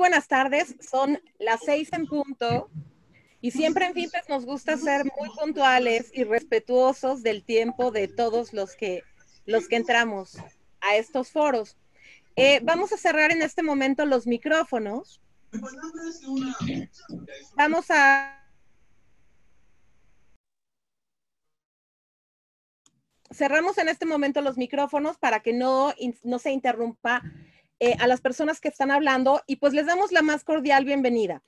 buenas tardes, son las seis en punto y siempre en FIPES nos gusta ser muy puntuales y respetuosos del tiempo de todos los que, los que entramos a estos foros. Eh, vamos a cerrar en este momento los micrófonos. Vamos a cerramos en este momento los micrófonos para que no, no se interrumpa eh, a las personas que están hablando y pues les damos la más cordial bienvenida.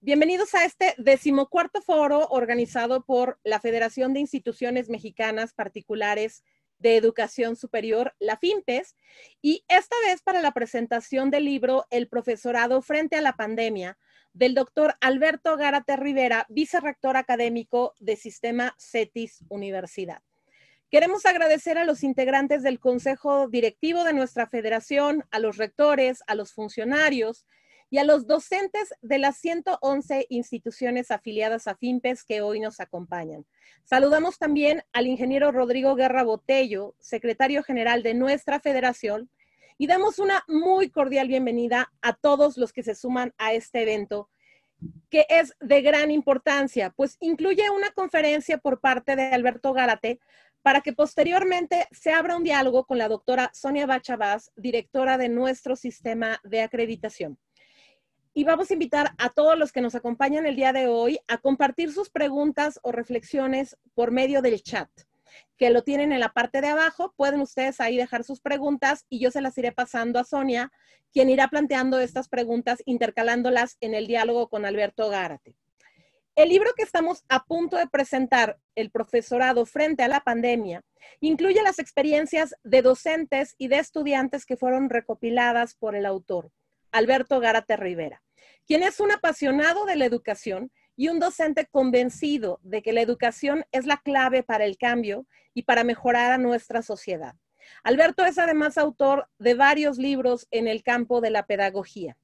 Bienvenidos a este decimocuarto foro organizado por la Federación de Instituciones Mexicanas Particulares de Educación Superior, la FIMPES, y esta vez para la presentación del libro El profesorado frente a la pandemia del doctor Alberto Gárate Rivera, vicerrector académico de Sistema CETIS Universidad. Queremos agradecer a los integrantes del Consejo Directivo de nuestra federación, a los rectores, a los funcionarios y a los docentes de las 111 instituciones afiliadas a FIMPES que hoy nos acompañan. Saludamos también al ingeniero Rodrigo Guerra Botello, secretario general de nuestra federación, y damos una muy cordial bienvenida a todos los que se suman a este evento que es de gran importancia, pues incluye una conferencia por parte de Alberto Gárate para que posteriormente se abra un diálogo con la doctora Sonia Bachavaz, directora de nuestro sistema de acreditación. Y vamos a invitar a todos los que nos acompañan el día de hoy a compartir sus preguntas o reflexiones por medio del chat, que lo tienen en la parte de abajo. Pueden ustedes ahí dejar sus preguntas y yo se las iré pasando a Sonia, quien irá planteando estas preguntas, intercalándolas en el diálogo con Alberto Gárate. El libro que estamos a punto de presentar, El profesorado frente a la pandemia, incluye las experiencias de docentes y de estudiantes que fueron recopiladas por el autor, Alberto Gárate Rivera, quien es un apasionado de la educación y un docente convencido de que la educación es la clave para el cambio y para mejorar a nuestra sociedad. Alberto es además autor de varios libros en el campo de la pedagogía.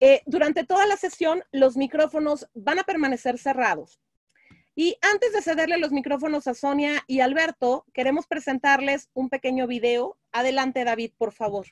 Eh, durante toda la sesión, los micrófonos van a permanecer cerrados. Y antes de cederle los micrófonos a Sonia y Alberto, queremos presentarles un pequeño video. Adelante, David, por favor.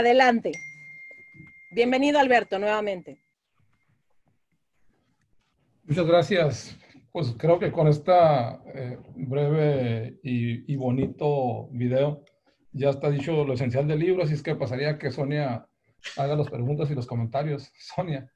Adelante. Bienvenido, Alberto, nuevamente. Muchas gracias. Pues creo que con esta eh, breve y, bonito video ya está dicho lo esencial del libro, así es que pasaría que Sonia haga las preguntas y los comentarios. Sonia.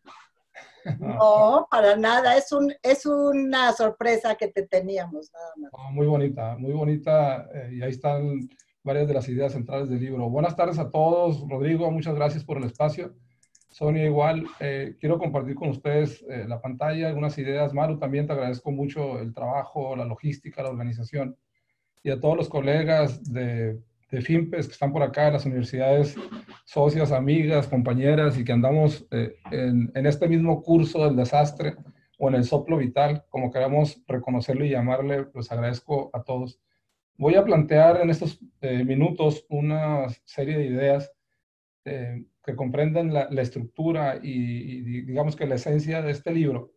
No, para nada, es, un, es una sorpresa que te teníamos, nada más. Ah, muy bonita, muy bonita, eh, y ahí están varias de las ideas centrales del libro. Buenas tardes a todos. Rodrigo, muchas gracias por el espacio. Sonia, igual, eh, quiero compartir con ustedes eh, la pantalla, algunas ideas. Maru, también te agradezco mucho el trabajo, la logística, la organización. Y a todos los colegas de, de FIMPES que están por acá, las universidades socias, amigas, compañeras, y que andamos eh, en, en este mismo curso del desastre o en el soplo vital, como queramos reconocerlo y llamarle, pues agradezco a todos. Voy a plantear en estos eh, minutos una serie de ideas eh, que comprenden la, estructura y, digamos que la esencia de este libro,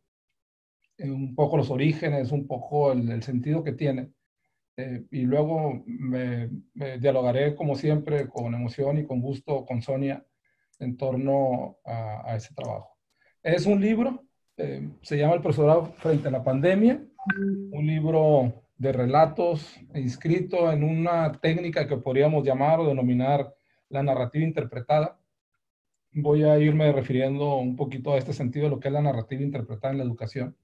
eh, un poco los orígenes, un poco el, sentido que tiene. y luego me, dialogaré, como siempre, con emoción y con gusto con Sonia en torno a, ese trabajo. Es un libro, eh, se llama El profesorado frente a la pandemia, un libro de relatos inscrito en una técnica que podríamos llamar o denominar la narrativa interpretada. Voy a irme refiriendo un poquito a este sentido de lo que es la narrativa interpretada en la educación,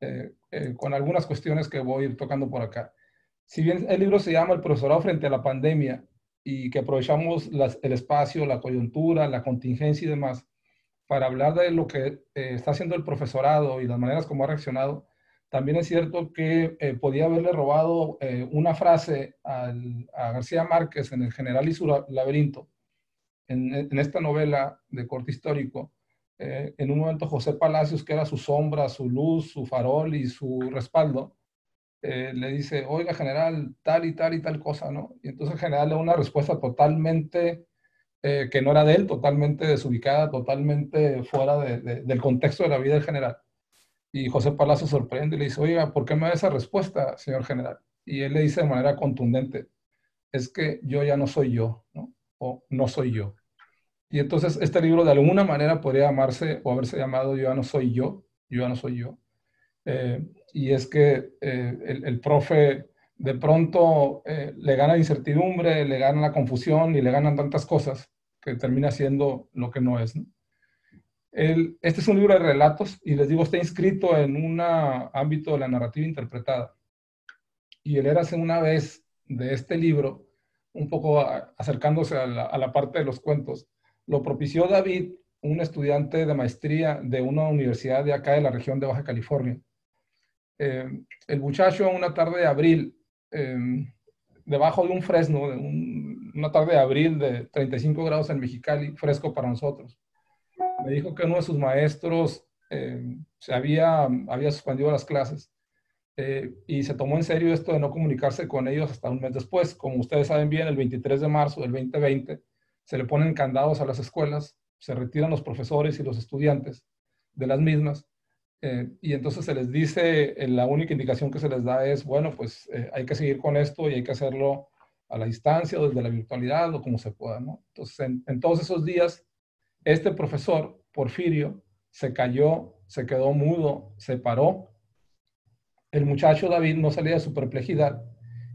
eh, eh, con algunas cuestiones que voy a ir tocando por acá. Si bien el libro se llama El profesorado frente a la pandemia y que aprovechamos el espacio, la coyuntura, la contingencia y demás para hablar de lo que eh, está haciendo el profesorado y las maneras como ha reaccionado, también es cierto que eh, podía haberle robado eh, una frase a García Márquez en El General y su laberinto, en, esta novela de corte histórico. Eh, en un momento José Palacios, que era su sombra, su luz, su farol y su respaldo, le dice, oiga general, tal y tal y tal cosa, ¿no? Y entonces el general le da una respuesta totalmente que no era de él, totalmente desubicada, totalmente fuera del contexto de la vida del general. Y José Palacio sorprende y le dice, oiga, ¿por qué me da esa respuesta, señor general? Y él le dice de manera contundente, es que yo ya no soy yo, ¿no? O no soy yo. Y entonces este libro de alguna manera podría llamarse o haberse llamado Yo ya no soy yo, yo ya no soy yo. Eh, y es que eh, el, profe de pronto eh, le gana incertidumbre, le gana la confusión y le ganan tantas cosas que termina siendo lo que no es. ¿no? Este es un libro de relatos y les digo, está inscrito en un ámbito de la narrativa interpretada. Y el érase una vez de este libro, un poco acercándose a la, parte de los cuentos, lo propició David, un estudiante de maestría de una universidad de acá de la región de Baja California. Eh, el muchacho una tarde de abril, em, debajo de un fresno, una tarde de abril de 35 grados en Mexicali, fresco para nosotros me dijo que uno de sus maestros eh, se había, había suspendido las clases eh, y se tomó en serio esto de no comunicarse con ellos hasta un mes después. Como ustedes saben bien, el 23 de marzo del 2020 se le ponen candados a las escuelas, se retiran los profesores y los estudiantes de las mismas eh, y entonces se les dice, la única indicación que se les da es, bueno, pues hay que seguir con esto y hay que hacerlo a la distancia, desde la virtualidad o como se pueda. Entonces, en todos esos días este profesor, Porfirio, se cayó, se quedó mudo, se paró. El muchacho David no salía de su perplejidad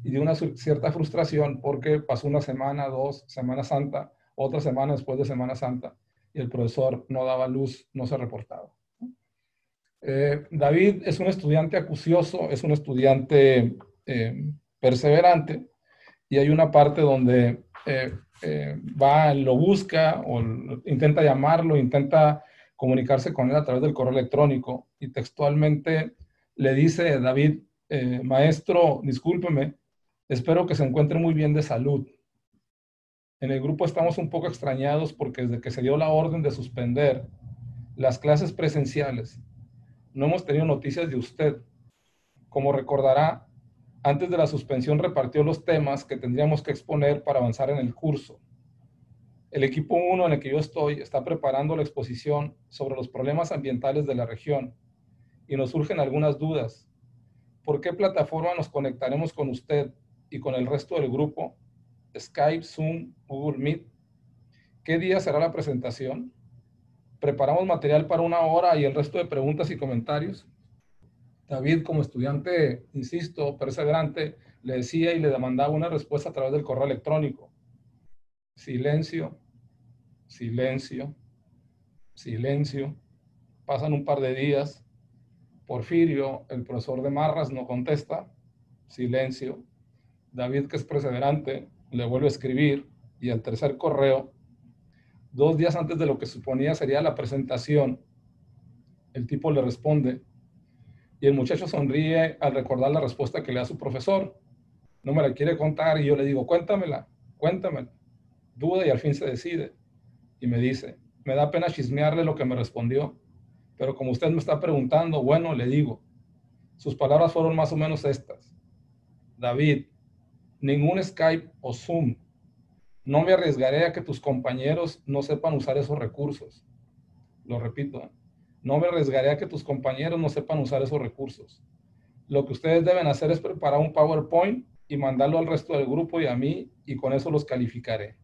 y de una cierta frustración porque pasó una semana, dos, Semana Santa, otra semana después de Semana Santa y el profesor no daba luz, no se reportaba. Eh, David es un estudiante acucioso, es un estudiante eh, perseverante y hay una parte donde eh, eh, va, lo busca o intenta llamarlo, intenta comunicarse con él a través del correo electrónico y textualmente le dice David, eh, maestro, discúlpeme, espero que se encuentre muy bien de salud. En el grupo estamos un poco extrañados porque desde que se dio la orden de suspender las clases presenciales, no hemos tenido noticias de usted. Como recordará, antes de la suspensión repartió los temas que tendríamos que exponer para avanzar en el curso. El equipo 1 en el que yo estoy está preparando la exposición sobre los problemas ambientales de la región y nos surgen algunas dudas. ¿Por qué plataforma nos conectaremos con usted y con el resto del grupo? Skype, Zoom, Google Meet. ¿Qué día será la presentación? ¿Preparamos material para una hora y el resto de preguntas y comentarios? David, como estudiante, insisto, perseverante, le decía y le demandaba una respuesta a través del correo electrónico. Silencio, silencio, silencio. Pasan un par de días. Porfirio, el profesor de Marras, no contesta. Silencio. David, que es perseverante, le vuelve a escribir y al tercer correo, dos días antes de lo que suponía sería la presentación, el tipo le responde, y el muchacho sonríe al recordar la respuesta que le da su profesor. No me la quiere contar y yo le digo, cuéntamela, cuéntamela. Duda y al fin se decide. Y me dice, me da pena chismearle lo que me respondió, pero como usted me está preguntando, bueno, le digo. Sus palabras fueron más o menos estas. David, ningún Skype o Zoom. No me arriesgaré a que tus compañeros no sepan usar esos recursos. Lo repito, no me arriesgaré a que tus compañeros no sepan usar esos recursos. Lo que ustedes deben hacer es preparar un PowerPoint y mandarlo al resto del grupo y a mí y con eso los calificaré.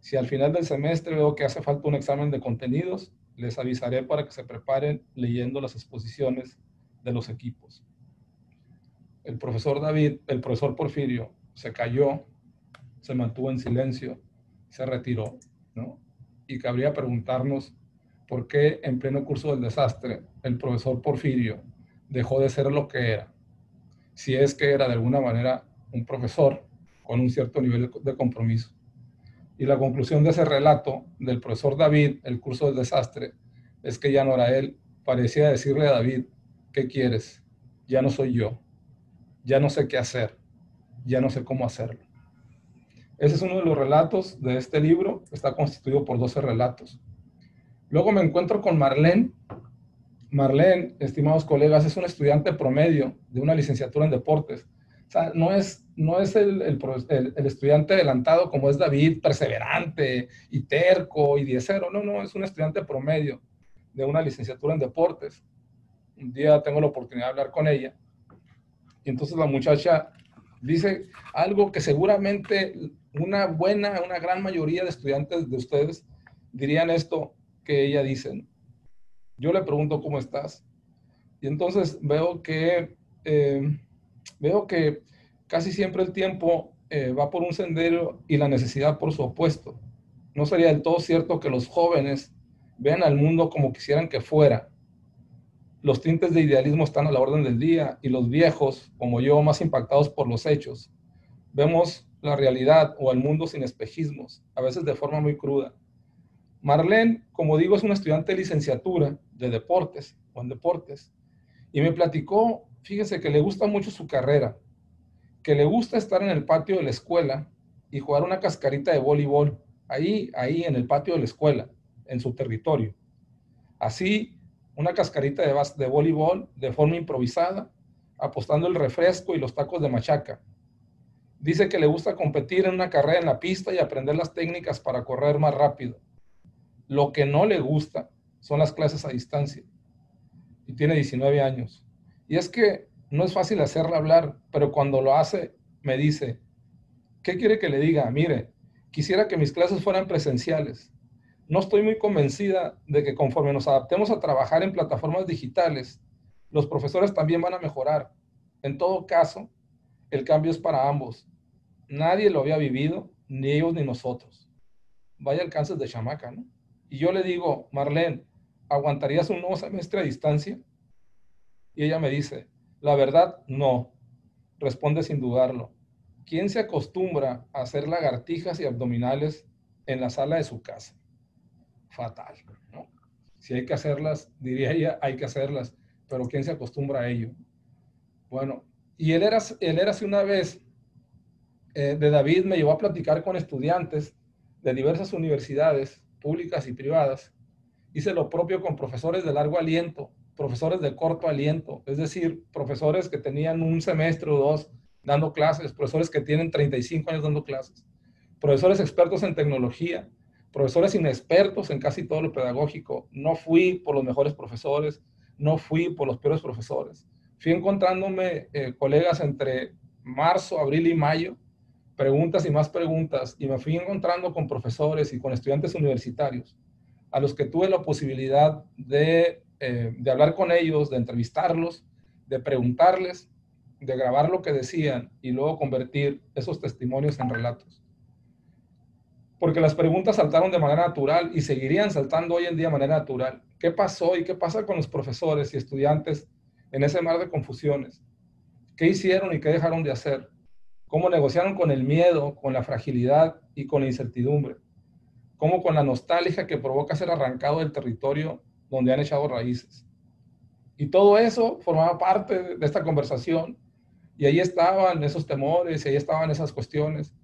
Si al final del semestre veo que hace falta un examen de contenidos, les avisaré para que se preparen leyendo las exposiciones de los equipos. El profesor David, el profesor Porfirio, se cayó, se mantuvo en silencio, se retiró, ¿no? Y cabría preguntarnos por qué en pleno curso del desastre el profesor Porfirio dejó de ser lo que era. Si es que era de alguna manera un profesor con un cierto nivel de compromiso. Y la conclusión de ese relato del profesor David, el curso del desastre, es que ya no era él. Parecía decirle a David, ¿qué quieres? Ya no soy yo. Ya no sé qué hacer. Ya no sé cómo hacerlo. Ese es uno de los relatos de este libro. Está constituido por 12 relatos. Luego me encuentro con Marlene. Marlene, estimados colegas, es un estudiante promedio de una licenciatura en deportes. O sea, no es, no es el, el, estudiante adelantado como es David, perseverante y terco y diecero. No, no, es un estudiante promedio de una licenciatura en deportes. Un día tengo la oportunidad de hablar con ella. Y entonces la muchacha dice algo que seguramente una buena, una gran mayoría de estudiantes de ustedes dirían esto que ella dice. Yo le pregunto cómo estás. Y entonces veo que, eh, veo que casi siempre el tiempo eh, va por un sendero y la necesidad por su opuesto. No sería del todo cierto que los jóvenes vean al mundo como quisieran que fuera. Los tintes de idealismo están a la orden del día y los viejos, como yo, más impactados por los hechos. Vemos la realidad o el mundo sin espejismos, a veces de forma muy cruda. Marlene, como digo, es una estudiante de licenciatura de deportes o en deportes y me platicó, fíjese que le gusta mucho su carrera, que le gusta estar en el patio de la escuela y jugar una cascarita de voleibol ahí, ahí en el patio de la escuela, en su territorio. Así, una cascarita de, de voleibol de forma improvisada, apostando el refresco y los tacos de machaca. Dice que le gusta competir en una carrera en la pista y aprender las técnicas para correr más rápido lo que no le gusta son las clases a distancia. Y tiene 19 años. Y es que no es fácil hacerla hablar, pero cuando lo hace, me dice, ¿qué quiere que le diga? Mire, quisiera que mis clases fueran presenciales. No estoy muy convencida de que conforme nos adaptemos a trabajar en plataformas digitales, los profesores también van a mejorar. En todo caso, el cambio es para ambos. Nadie lo había vivido, ni ellos ni nosotros. Vaya alcances de chamaca, ¿no? Y yo le digo, Marlene, ¿aguantarías un nuevo semestre a distancia? Y ella me dice, la verdad, no. Responde sin dudarlo. ¿Quién se acostumbra a hacer lagartijas y abdominales en la sala de su casa? Fatal. Si hay que hacerlas, diría ella, hay que hacerlas, pero ¿quién se acostumbra a ello? Bueno, y él era, él era una vez, eh, de David me llevó a platicar con estudiantes de diversas universidades públicas y privadas. Hice lo propio con profesores de largo aliento, profesores de corto aliento, es decir, profesores que tenían un semestre o dos dando clases, profesores que tienen 35 años dando clases, profesores expertos en tecnología, profesores inexpertos en casi todo lo pedagógico. No fui por los mejores profesores, no fui por los peores profesores. Fui encontrándome eh, colegas entre marzo, abril y mayo preguntas y más preguntas y me fui encontrando con profesores y con estudiantes universitarios a los que tuve la posibilidad de, eh, de hablar con ellos, de entrevistarlos, de preguntarles, de grabar lo que decían y luego convertir esos testimonios en relatos. Porque las preguntas saltaron de manera natural y seguirían saltando hoy en día de manera natural. ¿Qué pasó y qué pasa con los profesores y estudiantes en ese mar de confusiones? ¿Qué hicieron y qué dejaron de hacer? Cómo negociaron con el miedo, con la fragilidad y con la incertidumbre, cómo con la nostalgia que provoca ser arrancado del territorio donde han echado raíces. Y todo eso formaba parte de esta conversación y ahí estaban esos temores y ahí estaban esas cuestiones.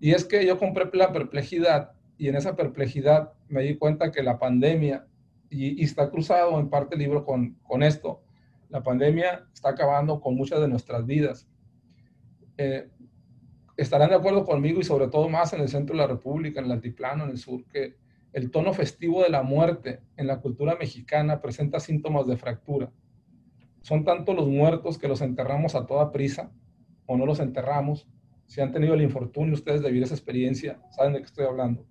Y es que yo compré la perplejidad y en esa perplejidad me di cuenta que la pandemia, y, está cruzado en parte el libro con, con esto, la pandemia está acabando con muchas de nuestras vidas. Eh, estarán de acuerdo conmigo y sobre todo más en el centro de la República, en el altiplano, en el sur, que el tono festivo de la muerte en la cultura mexicana presenta síntomas de fractura. Son tanto los muertos que los enterramos a toda prisa o no los enterramos. Si han tenido el infortunio ustedes de vivir esa experiencia, saben de qué estoy hablando.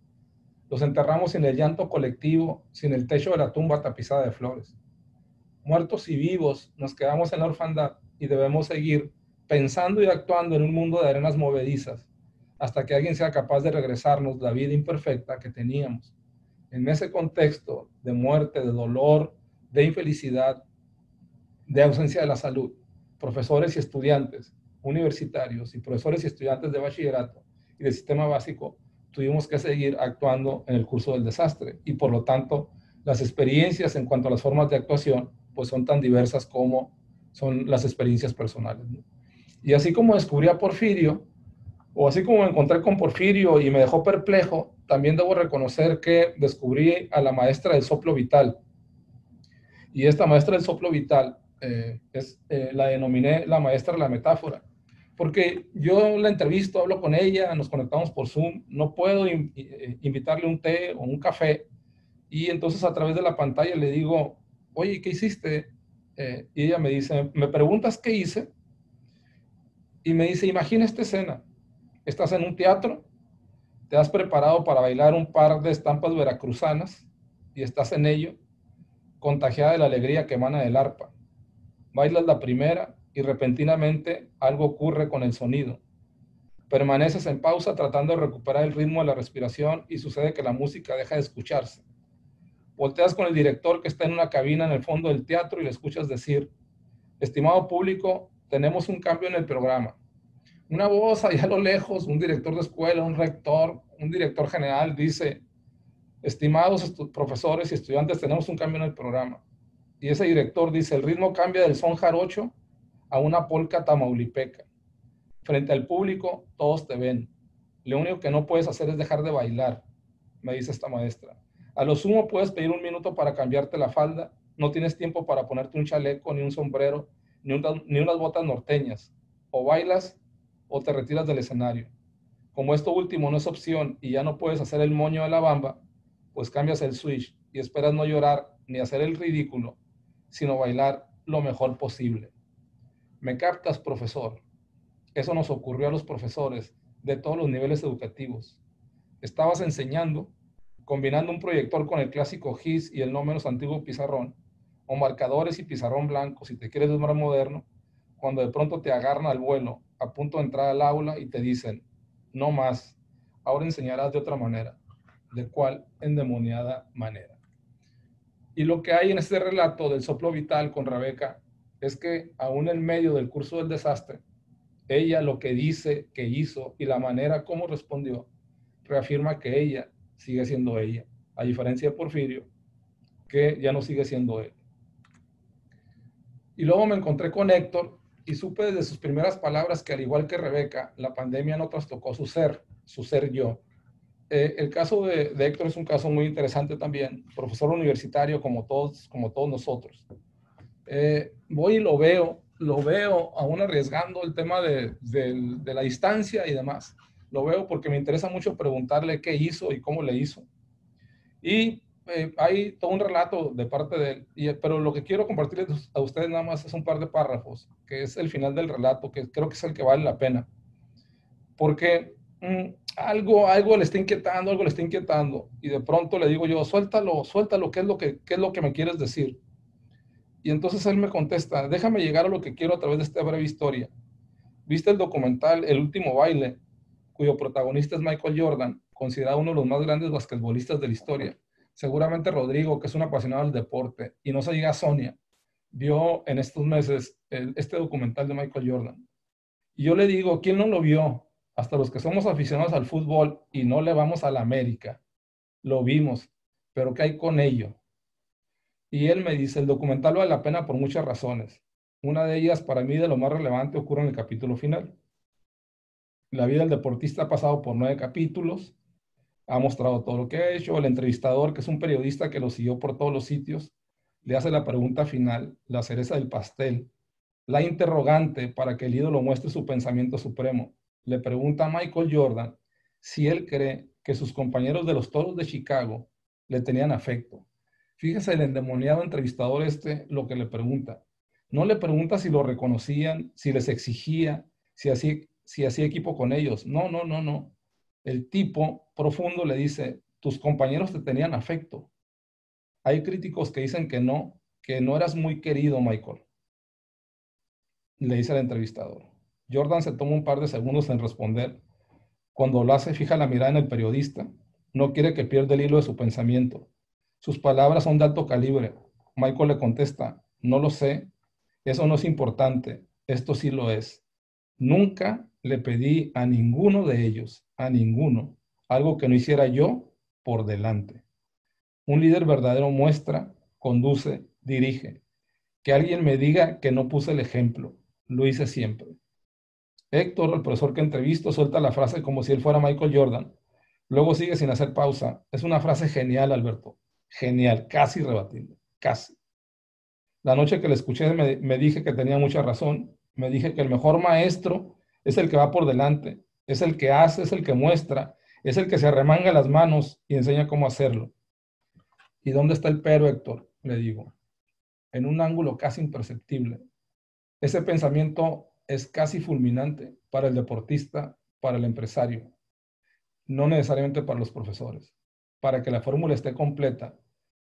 Los enterramos sin el llanto colectivo, sin el techo de la tumba tapizada de flores. Muertos y vivos, nos quedamos en la orfandad y debemos seguir pensando y actuando en un mundo de arenas movedizas hasta que alguien sea capaz de regresarnos la vida imperfecta que teníamos. En ese contexto de muerte, de dolor, de infelicidad, de ausencia de la salud, profesores y estudiantes universitarios y profesores y estudiantes de bachillerato y de sistema básico tuvimos que seguir actuando en el curso del desastre y por lo tanto las experiencias en cuanto a las formas de actuación pues son tan diversas como son las experiencias personales. Y así como descubrí a Porfirio, o así como me encontré con Porfirio y me dejó perplejo, también debo reconocer que descubrí a la maestra del soplo vital. Y esta maestra del soplo vital eh, es, eh, la denominé la maestra de la metáfora, porque yo la entrevisto, hablo con ella, nos conectamos por Zoom, no puedo eh, invitarle un té o un café, y entonces a través de la pantalla le digo, oye, ¿qué hiciste? y ella me dice, me preguntas qué hice, y me dice, imagina esta escena, estás en un teatro, te has preparado para bailar un par de estampas veracruzanas y estás en ello, contagiada de la alegría que emana del arpa. Bailas la primera y repentinamente algo ocurre con el sonido. Permaneces en pausa tratando de recuperar el ritmo de la respiración y sucede que la música deja de escucharse. Volteas con el director que está en una cabina en el fondo del teatro y le escuchas decir, estimado público, tenemos un cambio en el programa una voz allá a lo lejos, un director de escuela, un rector, un director general dice, estimados profesores y estudiantes, tenemos un cambio en el programa. Y ese director dice, el ritmo cambia del son jarocho a una polca tamaulipeca. Frente al público, todos te ven. Lo único que no puedes hacer es dejar de bailar, me dice esta maestra. A lo sumo puedes pedir un minuto para cambiarte la falda, no tienes tiempo para ponerte un chaleco, ni un sombrero, ni, ni unas botas norteñas. O bailas o te retiras del escenario. Como esto último no es opción y ya no puedes hacer el moño de la bamba, pues cambias el switch y esperas no llorar ni hacer el ridículo, sino bailar lo mejor posible. ¿Me captas, profesor? Eso nos ocurrió a los profesores de todos los niveles educativos. Estabas enseñando, combinando un proyector con el clásico GIS y el no menos antiguo pizarrón, o marcadores y pizarrón blanco, si te quieres ver más moderno, cuando de pronto te agarran al vuelo a punto de entrar al aula y te dicen, no más, ahora enseñarás de otra manera. ¿De cuál endemoniada manera? Y lo que hay en este relato del soplo vital con Rebeca es que aún en medio del curso del desastre, ella lo que dice que hizo y la manera como respondió, reafirma que ella sigue siendo ella, a diferencia de Porfirio, que ya no sigue siendo él. Y luego me encontré con Héctor, y supe desde sus primeras palabras que al igual que Rebeca, la pandemia no trastocó su ser, su ser yo. Eh, el caso de, Héctor es un caso muy interesante también, profesor universitario como todos, como todos nosotros. Eh, voy y lo veo, lo veo aún arriesgando el tema de, de la distancia y demás. Lo veo porque me interesa mucho preguntarle qué hizo y cómo le hizo. Y eh, hay todo un relato de parte de él, y, pero lo que quiero compartirles a ustedes nada más es un par de párrafos, que es el final del relato, que creo que es el que vale la pena. Porque mm, algo, algo le está inquietando, algo le está inquietando, y de pronto le digo yo, suéltalo, suéltalo, ¿qué es lo que, qué es lo que me quieres decir? Y entonces él me contesta, déjame llegar a lo que quiero a través de esta breve historia. ¿Viste el documental El último baile, cuyo protagonista es Michael Jordan, considerado uno de los más grandes basquetbolistas de la historia? Seguramente Rodrigo, que es un apasionado del deporte, y no se diga Sonia, vio en estos meses este documental de Michael Jordan. Y yo le digo, ¿quién no lo vio? Hasta los que somos aficionados al fútbol y no le vamos a la América. Lo vimos, pero ¿qué hay con ello? Y él me dice, el documental vale la pena por muchas razones. Una de ellas, para mí, de lo más relevante, ocurre en el capítulo final. La vida del deportista ha pasado por nueve capítulos, ha mostrado todo lo que ha hecho. El entrevistador, que es un periodista que lo siguió por todos los sitios, le hace la pregunta final, la cereza del pastel, la interrogante para que el ídolo muestre su pensamiento supremo. Le pregunta a Michael Jordan si él cree que sus compañeros de los Toros de Chicago le tenían afecto. Fíjese el endemoniado entrevistador este lo que le pregunta. No le pregunta si lo reconocían, si les exigía, si hacía equipo con ellos. No, no, no, no el tipo profundo le dice, tus compañeros te tenían afecto. Hay críticos que dicen que no, que no eras muy querido, Michael. Le dice el entrevistador. Jordan se toma un par de segundos en responder. Cuando lo hace, fija la mirada en el periodista. No quiere que pierda el hilo de su pensamiento. Sus palabras son de alto calibre. Michael le contesta, no lo sé, eso no es importante, esto sí lo es. Nunca le pedí a ninguno de ellos, a ninguno, algo que no hiciera yo por delante. Un líder verdadero muestra, conduce, dirige. Que alguien me diga que no puse el ejemplo, lo hice siempre. Héctor, el profesor que entrevisto, suelta la frase como si él fuera Michael Jordan. Luego sigue sin hacer pausa. Es una frase genial, Alberto. Genial, casi rebatible, casi. La noche que le escuché me, me dije que tenía mucha razón. Me dije que el mejor maestro es el que va por delante, es el que hace, es el que muestra, es el que se arremanga las manos y enseña cómo hacerlo. ¿Y dónde está el pero, Héctor? Le digo. En un ángulo casi imperceptible. Ese pensamiento es casi fulminante para el deportista, para el empresario, no necesariamente para los profesores. Para que la fórmula esté completa,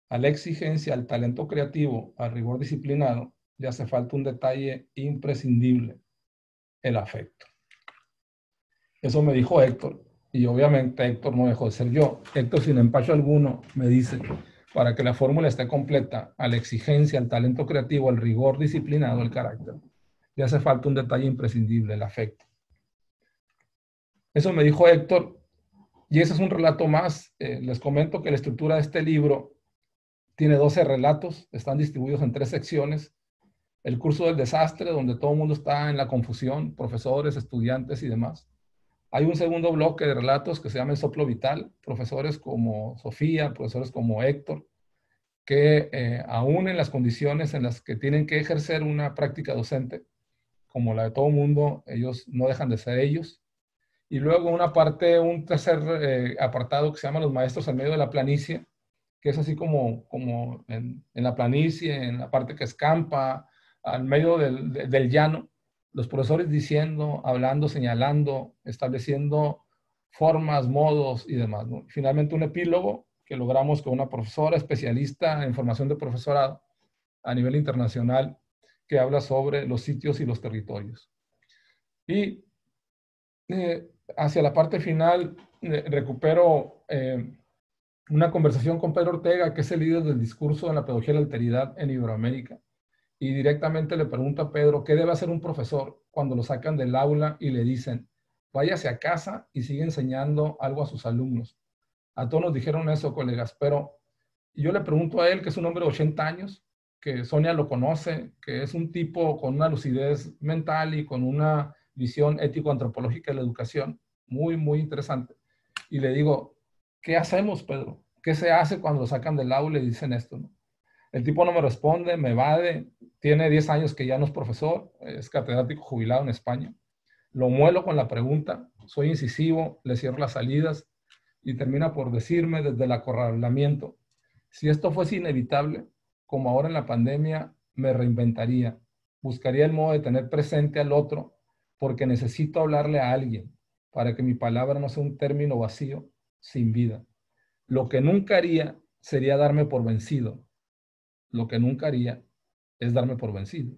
a la exigencia, al talento creativo, al rigor disciplinado, le hace falta un detalle imprescindible, el afecto. Eso me dijo Héctor, y obviamente Héctor no dejó de ser yo. Héctor, sin empacho alguno, me dice, para que la fórmula esté completa, a la exigencia, al talento creativo, al rigor disciplinado, el carácter, le hace falta un detalle imprescindible, el afecto. Eso me dijo Héctor, y ese es un relato más. Eh, les comento que la estructura de este libro tiene 12 relatos, están distribuidos en tres secciones. El curso del desastre, donde todo el mundo está en la confusión, profesores, estudiantes y demás. Hay un segundo bloque de relatos que se llama el soplo vital, profesores como Sofía, profesores como Héctor, que eh, aún en las condiciones en las que tienen que ejercer una práctica docente, como la de todo mundo, ellos no dejan de ser ellos. Y luego una parte, un tercer eh, apartado que se llama los maestros en medio de la planicie, que es así como, como en, la planicie, en la parte que escampa, al medio del, llano, los profesores diciendo, hablando, señalando, estableciendo formas, modos y demás. Finalmente un epílogo que logramos con una profesora especialista en formación de profesorado a nivel internacional que habla sobre los sitios y los territorios. Y eh, hacia la parte final eh, recupero eh, una conversación con Pedro Ortega, que es el líder del discurso de la pedagogía de la alteridad en Iberoamérica. Y directamente le pregunta a Pedro, ¿qué debe hacer un profesor cuando lo sacan del aula y le dicen, váyase a casa y sigue enseñando algo a sus alumnos? A todos nos dijeron eso, colegas, pero yo le pregunto a él, que es un hombre de 80 años, que Sonia lo conoce, que es un tipo con una lucidez mental y con una visión ético-antropológica de la educación, muy, muy interesante. Y le digo, ¿qué hacemos, Pedro? ¿Qué se hace cuando lo sacan del aula y dicen esto? El tipo no me responde, me evade, tiene 10 años que ya no es profesor, es catedrático jubilado en España. Lo muelo con la pregunta, soy incisivo, le cierro las salidas y termina por decirme desde el acorralamiento, si esto fuese inevitable, como ahora en la pandemia, me reinventaría, buscaría el modo de tener presente al otro porque necesito hablarle a alguien para que mi palabra no sea un término vacío, sin vida. Lo que nunca haría sería darme por vencido. Lo que nunca haría es darme por vencido.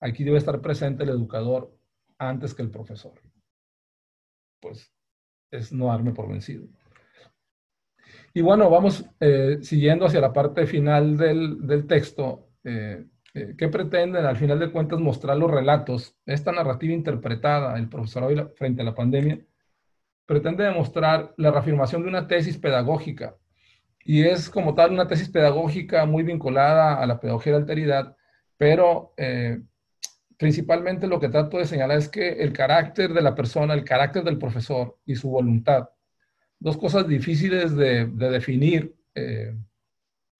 Aquí debe estar presente el educador antes que el profesor. Pues es no darme por vencido. Y bueno, vamos eh, siguiendo hacia la parte final del, texto. Eh, eh, ¿Qué pretenden al final de cuentas mostrar los relatos? Esta narrativa interpretada, el profesorado frente a la pandemia, pretende demostrar la reafirmación de una tesis pedagógica y es como tal una tesis pedagógica muy vinculada a la pedagogía de alteridad, pero eh, principalmente lo que trato de señalar es que el carácter de la persona, el carácter del profesor y su voluntad, dos cosas difíciles de, definir, eh,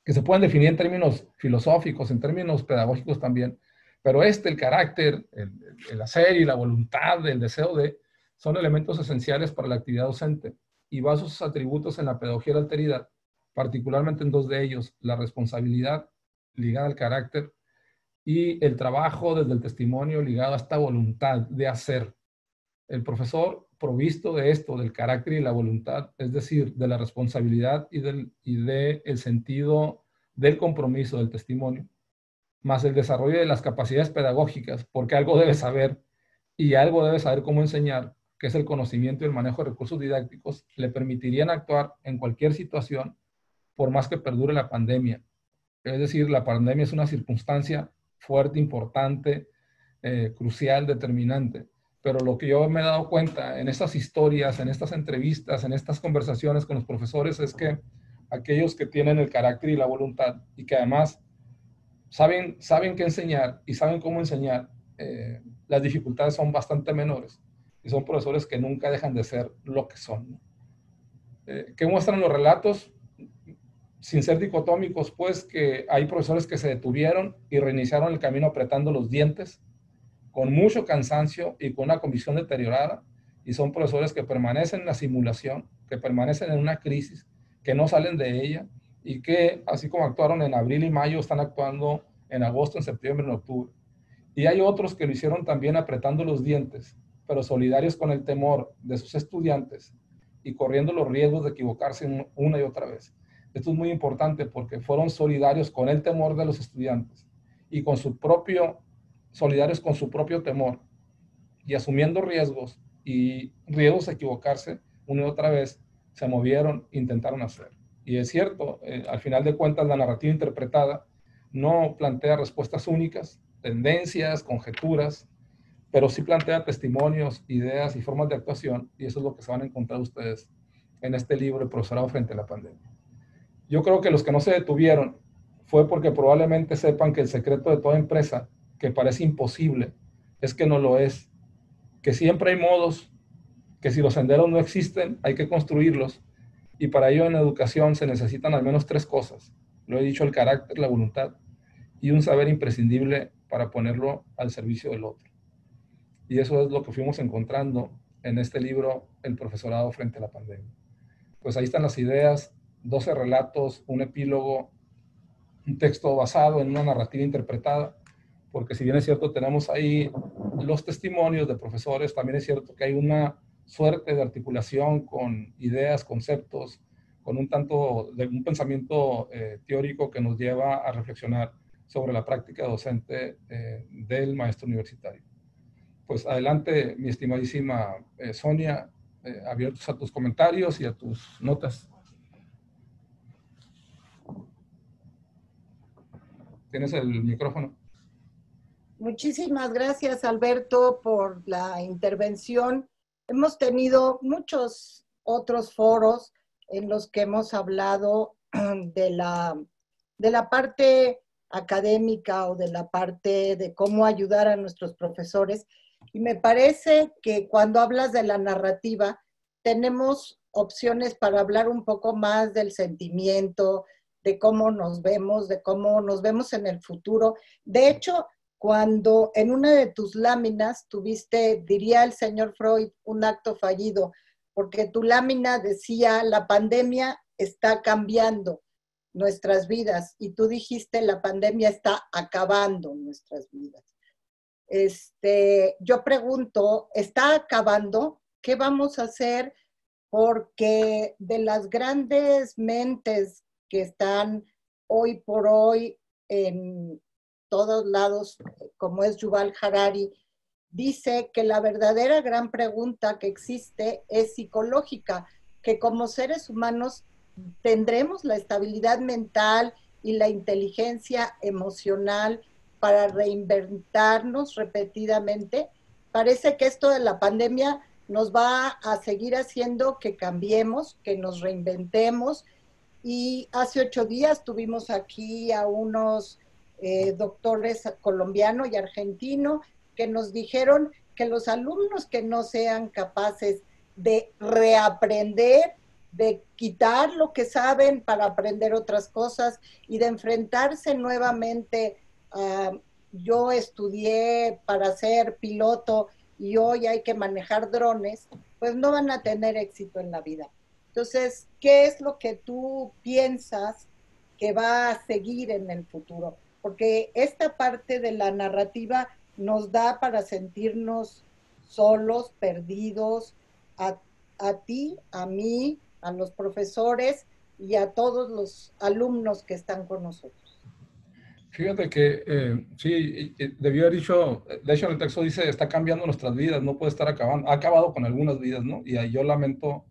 que se pueden definir en términos filosóficos, en términos pedagógicos también, pero este, el carácter, el, hacer y la voluntad, el deseo de, son elementos esenciales para la actividad docente y baso sus atributos en la pedagogía de la alteridad, particularmente en dos de ellos, la responsabilidad ligada al carácter y el trabajo desde el testimonio ligado a esta voluntad de hacer. El profesor provisto de esto, del carácter y la voluntad, es decir, de la responsabilidad y del y de el sentido del compromiso, del testimonio, más el desarrollo de las capacidades pedagógicas, porque algo debe saber y algo debe saber cómo enseñar, que es el conocimiento y el manejo de recursos didácticos, le permitirían actuar en cualquier situación, por más que perdure la pandemia. Es decir, la pandemia es una circunstancia fuerte, importante, eh, crucial, determinante. Pero lo que yo me he dado cuenta en estas historias, en estas entrevistas, en estas conversaciones con los profesores es que aquellos que tienen el carácter y la voluntad y que además saben, saben qué enseñar y saben cómo enseñar, eh, las dificultades son bastante menores y son profesores que nunca dejan de ser lo que son. Eh, ¿Qué muestran los relatos? Sin ser dicotómicos, pues que hay profesores que se detuvieron y reiniciaron el camino apretando los dientes, con mucho cansancio y con una condición deteriorada, y son profesores que permanecen en la simulación, que permanecen en una crisis, que no salen de ella y que, así como actuaron en abril y mayo, están actuando en agosto, en septiembre, en octubre. Y hay otros que lo hicieron también apretando los dientes, pero solidarios con el temor de sus estudiantes y corriendo los riesgos de equivocarse una y otra vez. Esto es muy importante porque fueron solidarios con el temor de los estudiantes y con su propio, solidarios con su propio temor y asumiendo riesgos y riesgos de equivocarse una y otra vez se movieron, intentaron hacer. Y es cierto, eh, al final de cuentas, la narrativa interpretada no plantea respuestas únicas, tendencias, conjeturas, pero sí plantea testimonios, ideas y formas de actuación, y eso es lo que se van a encontrar ustedes en este libro, El profesorado frente a la pandemia. Yo creo que los que no se detuvieron fue porque probablemente sepan que el secreto de toda empresa, que parece imposible, es que no lo es, que siempre hay modos que si los senderos no existen, hay que construirlos. Y para ello en educación se necesitan al menos tres cosas. Lo he dicho, el carácter, la voluntad y un saber imprescindible para ponerlo al servicio del otro. Y eso es lo que fuimos encontrando en este libro, El profesorado frente a la pandemia. Pues ahí están las ideas, 12 relatos, un epílogo, un texto basado en una narrativa interpretada, porque si bien es cierto, tenemos ahí los testimonios de profesores, también es cierto que hay una suerte de articulación con ideas, conceptos, con un tanto de un pensamiento eh, teórico que nos lleva a reflexionar sobre la práctica docente eh, del maestro universitario. Pues adelante, mi estimadísima eh, Sonia, abiertos a tus comentarios y a tus notas. Tienes el micrófono. Muchísimas gracias, Alberto, por la intervención Hemos tenido muchos otros foros en los que hemos hablado de la, de la parte académica o de la parte de cómo ayudar a nuestros profesores. Y me parece que cuando hablas de la narrativa, tenemos opciones para hablar un poco más del sentimiento, de cómo nos vemos, de cómo nos vemos en el futuro. De hecho, cuando en una de tus láminas tuviste, diría el señor Freud, un acto fallido, porque tu lámina decía, la pandemia está cambiando nuestras vidas y tú dijiste, la pandemia está acabando nuestras vidas. Este, yo pregunto, ¿está acabando? ¿Qué vamos a hacer? Porque de las grandes mentes que están hoy por hoy en, todos lados, como es Yuval Harari, dice que la verdadera gran pregunta que existe es psicológica, que como seres humanos tendremos la estabilidad mental y la inteligencia emocional para reinventarnos repetidamente. Parece que esto de la pandemia nos va a seguir haciendo que cambiemos, que nos reinventemos. Y hace ocho días tuvimos aquí a unos eh, doctores colombiano y argentino que nos dijeron que los alumnos que no sean capaces de reaprender, de quitar lo que saben para aprender otras cosas y de enfrentarse nuevamente a, yo estudié para ser piloto y hoy hay que manejar drones, pues no van a tener éxito en la vida. Entonces, ¿qué es lo que tú piensas que va a seguir en el futuro? porque esta parte de la narrativa nos da para sentirnos solos, perdidos, a, a ti, a mí, a los profesores y a todos los alumnos que están con nosotros. Fíjate que eh, sí, debió haber dicho, de hecho el texto dice, está cambiando nuestras vidas, no puede estar acabando, ha acabado con algunas vidas, ¿no? Y ahí yo lamento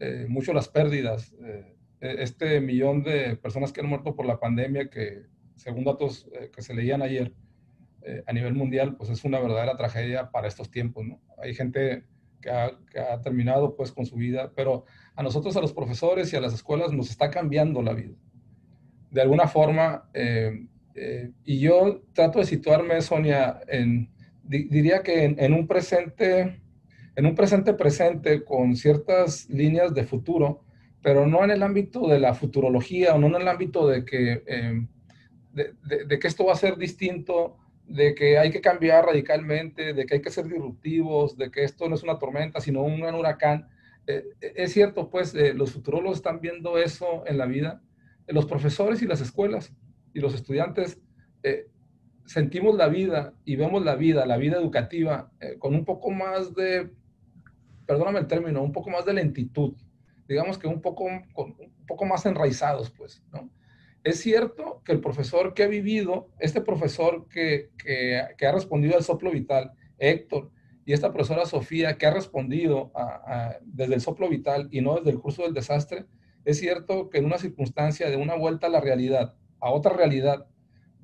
eh, mucho las pérdidas. Eh, este millón de personas que han muerto por la pandemia, que según datos que se leían ayer a nivel mundial, pues es una verdadera tragedia para estos tiempos, ¿no? Hay gente que ha, que ha terminado pues con su vida, pero a nosotros, a los profesores y a las escuelas, nos está cambiando la vida. De alguna forma, eh, y yo trato de situarme, Sonia, en, diría que en, un presente, en un presente presente con ciertas líneas de futuro, pero no en el ámbito de la futurología o no en el ámbito de que, em, de, que esto va a ser distinto, de que hay que cambiar radicalmente, de que hay que ser disruptivos, de que esto no es una tormenta, sino un, huracán. Eh, es cierto, pues eh, los futurólogos están viendo eso en la vida, los profesores y las escuelas y los estudiantes eh, sentimos la vida y vemos la vida, la vida educativa, eh, con un poco más de, perdóname el término, un poco más de lentitud, digamos que un poco, un poco más enraizados, pues, ¿no? Es cierto que el profesor que ha vivido, este profesor que, que, ha respondido al soplo vital, Héctor, y esta profesora Sofía que ha respondido desde el soplo vital y no desde el curso del desastre, es cierto que en una circunstancia de una vuelta a la realidad, a otra realidad,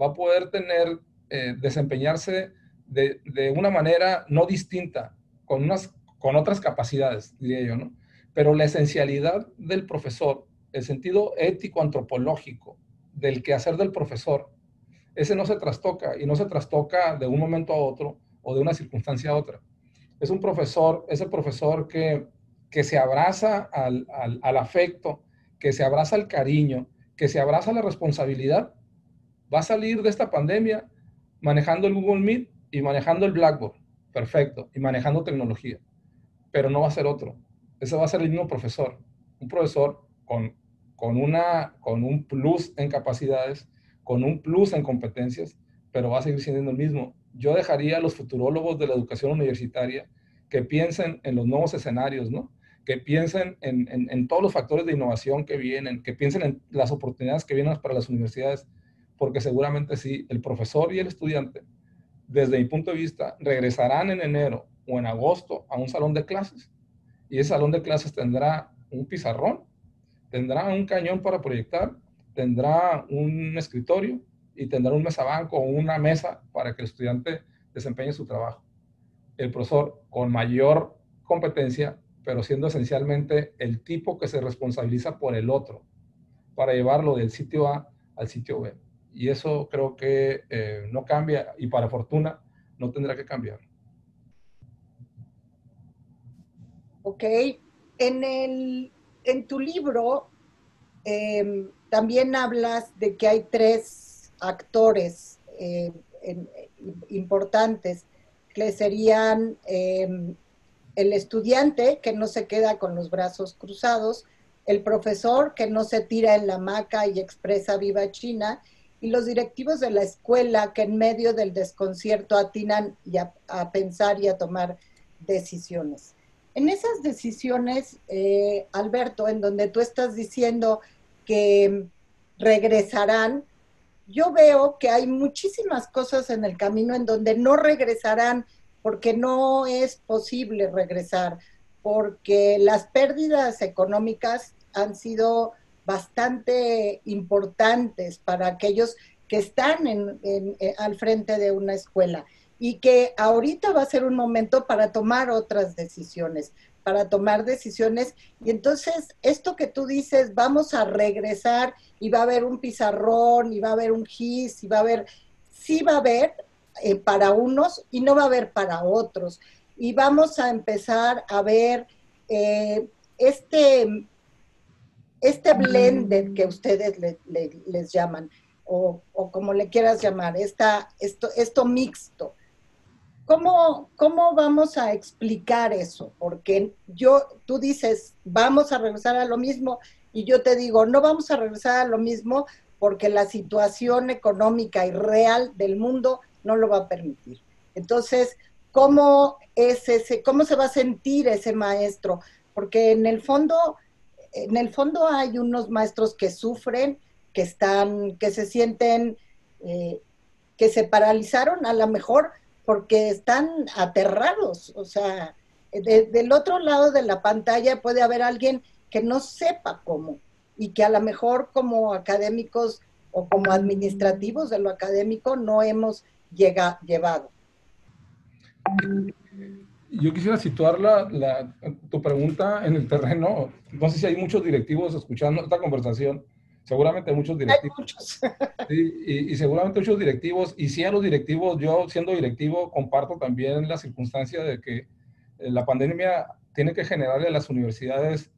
va a poder tener, eh, desempeñarse de, de, una manera no distinta, con, unas, con otras capacidades, diría yo, ¿no? Pero la esencialidad del profesor, el sentido ético antropológico del quehacer del profesor, ese no se trastoca y no se trastoca de un momento a otro o de una circunstancia a otra. Es un profesor, es el profesor que, que se abraza al, al, al afecto, que se abraza al cariño, que se abraza la responsabilidad, va a salir de esta pandemia manejando el Google Meet y manejando el Blackboard. Perfecto. Y manejando tecnología. Pero no va a ser otro. Ese va a ser el mismo profesor. Un profesor con, con, una, con un plus en capacidades, con un plus en competencias, pero va a seguir siendo el mismo. Yo dejaría a los futurólogos de la educación universitaria que piensen en los nuevos escenarios, ¿no? que piensen en, todos los factores de innovación que vienen, que piensen en las oportunidades que vienen para las universidades, porque seguramente sí, el profesor y el estudiante, desde mi punto de vista, regresarán en enero o en agosto a un salón de clases. Y ese salón de clases tendrá un pizarrón, tendrá un cañón para proyectar, tendrá un escritorio y tendrá un mesabanco o una mesa para que el estudiante desempeñe su trabajo. El profesor con mayor competencia pero siendo esencialmente el tipo que se responsabiliza por el otro para llevarlo del sitio A al sitio B. Y eso creo que eh, no cambia y para fortuna no tendrá que cambiar. Ok, en, el, en tu libro em, también hablas de que hay tres actores eh, importantes que serían em, el estudiante que no se queda con los brazos cruzados, el profesor que no se tira en la hamaca y expresa viva China, y los directivos de la escuela que en medio del desconcierto atinan a, pensar y a tomar decisiones. En esas decisiones, eh, Alberto, en donde tú estás diciendo que regresarán, yo veo que hay muchísimas cosas en el camino en donde no regresarán porque no es posible regresar, porque las pérdidas económicas han sido bastante importantes para aquellos que están eh, al frente de una escuela y que ahorita va a ser un momento para tomar otras decisiones, para tomar decisiones. Y entonces, esto que tú dices, vamos a regresar y va a haber un pizarrón y va a haber un GIS y va a haber, sí va a haber, eh, para unos y no va a haber para otros. Y vamos a empezar a ver eh, este, este blended que ustedes les llaman, o, como le quieras llamar, esta, esto, esto mixto. ¿Cómo, ¿Cómo vamos a explicar eso? Porque yo, tú dices, vamos a regresar a lo mismo, y yo te digo, no vamos a regresar a lo mismo porque la situación económica y real del mundo no lo va a permitir. Entonces, cómo es ese, cómo se va a sentir ese maestro, porque en el fondo, en el fondo hay unos maestros que sufren, que están, que se sienten, eh, que se paralizaron a lo mejor porque están aterrados, o sea, del otro lado de la pantalla puede haber alguien que no sepa cómo y que a lo mejor como académicos o como administrativos de lo académico no hemos llega, llevado. Yo quisiera situar la, tu pregunta en el terreno. No sé si hay muchos directivos escuchando esta conversación. Seguramente muchos directivos. Hay muchos. y, y, seguramente muchos directivos. Y si a los directivos, yo siendo directivo, comparto también la circunstancia de que eh, la pandemia tiene que generarle a las universidades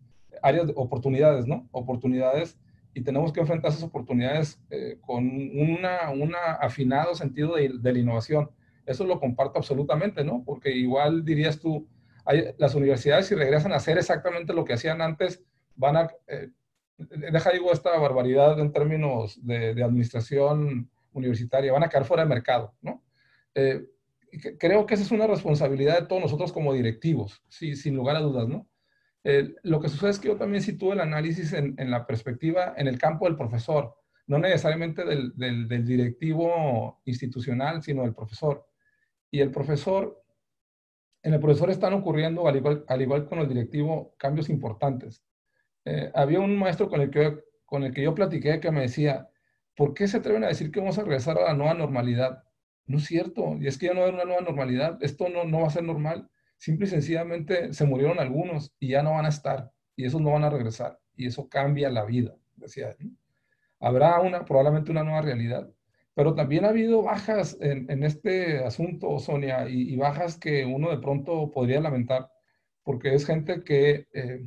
áreas de oportunidades, ¿no? Oportunidades y tenemos que enfrentar esas oportunidades eh, con un una afinado sentido de, la innovación. Eso lo comparto absolutamente, ¿no? Porque igual dirías tú, hay, las universidades si regresan a hacer exactamente lo que hacían antes, van a, eh, deja digo esta barbaridad en términos de, administración universitaria, van a quedar fuera de mercado, ¿no? creo que esa es una responsabilidad de todos nosotros como directivos, sí, sin lugar a dudas, ¿no? Eh, lo que sucede es que yo también sitúo el análisis en, la perspectiva, en el campo del profesor, no necesariamente del, del, directivo institucional, sino del profesor. Y el profesor, en el profesor están ocurriendo, al igual, al igual con el directivo, cambios importantes. Eh, había un maestro con el, que, con el que yo platiqué que me decía, ¿por qué se atreven a decir que vamos a regresar a la nueva normalidad? No es cierto, y es que ya no hay una nueva normalidad, esto no, no va a ser normal. Simple y sencillamente se murieron algunos y ya no van a estar, y esos no van a regresar, y eso cambia la vida, decía. Habrá una, probablemente una nueva realidad, pero también ha habido bajas en, en este asunto, Sonia, y, bajas que uno de pronto podría lamentar, porque es gente que, eh,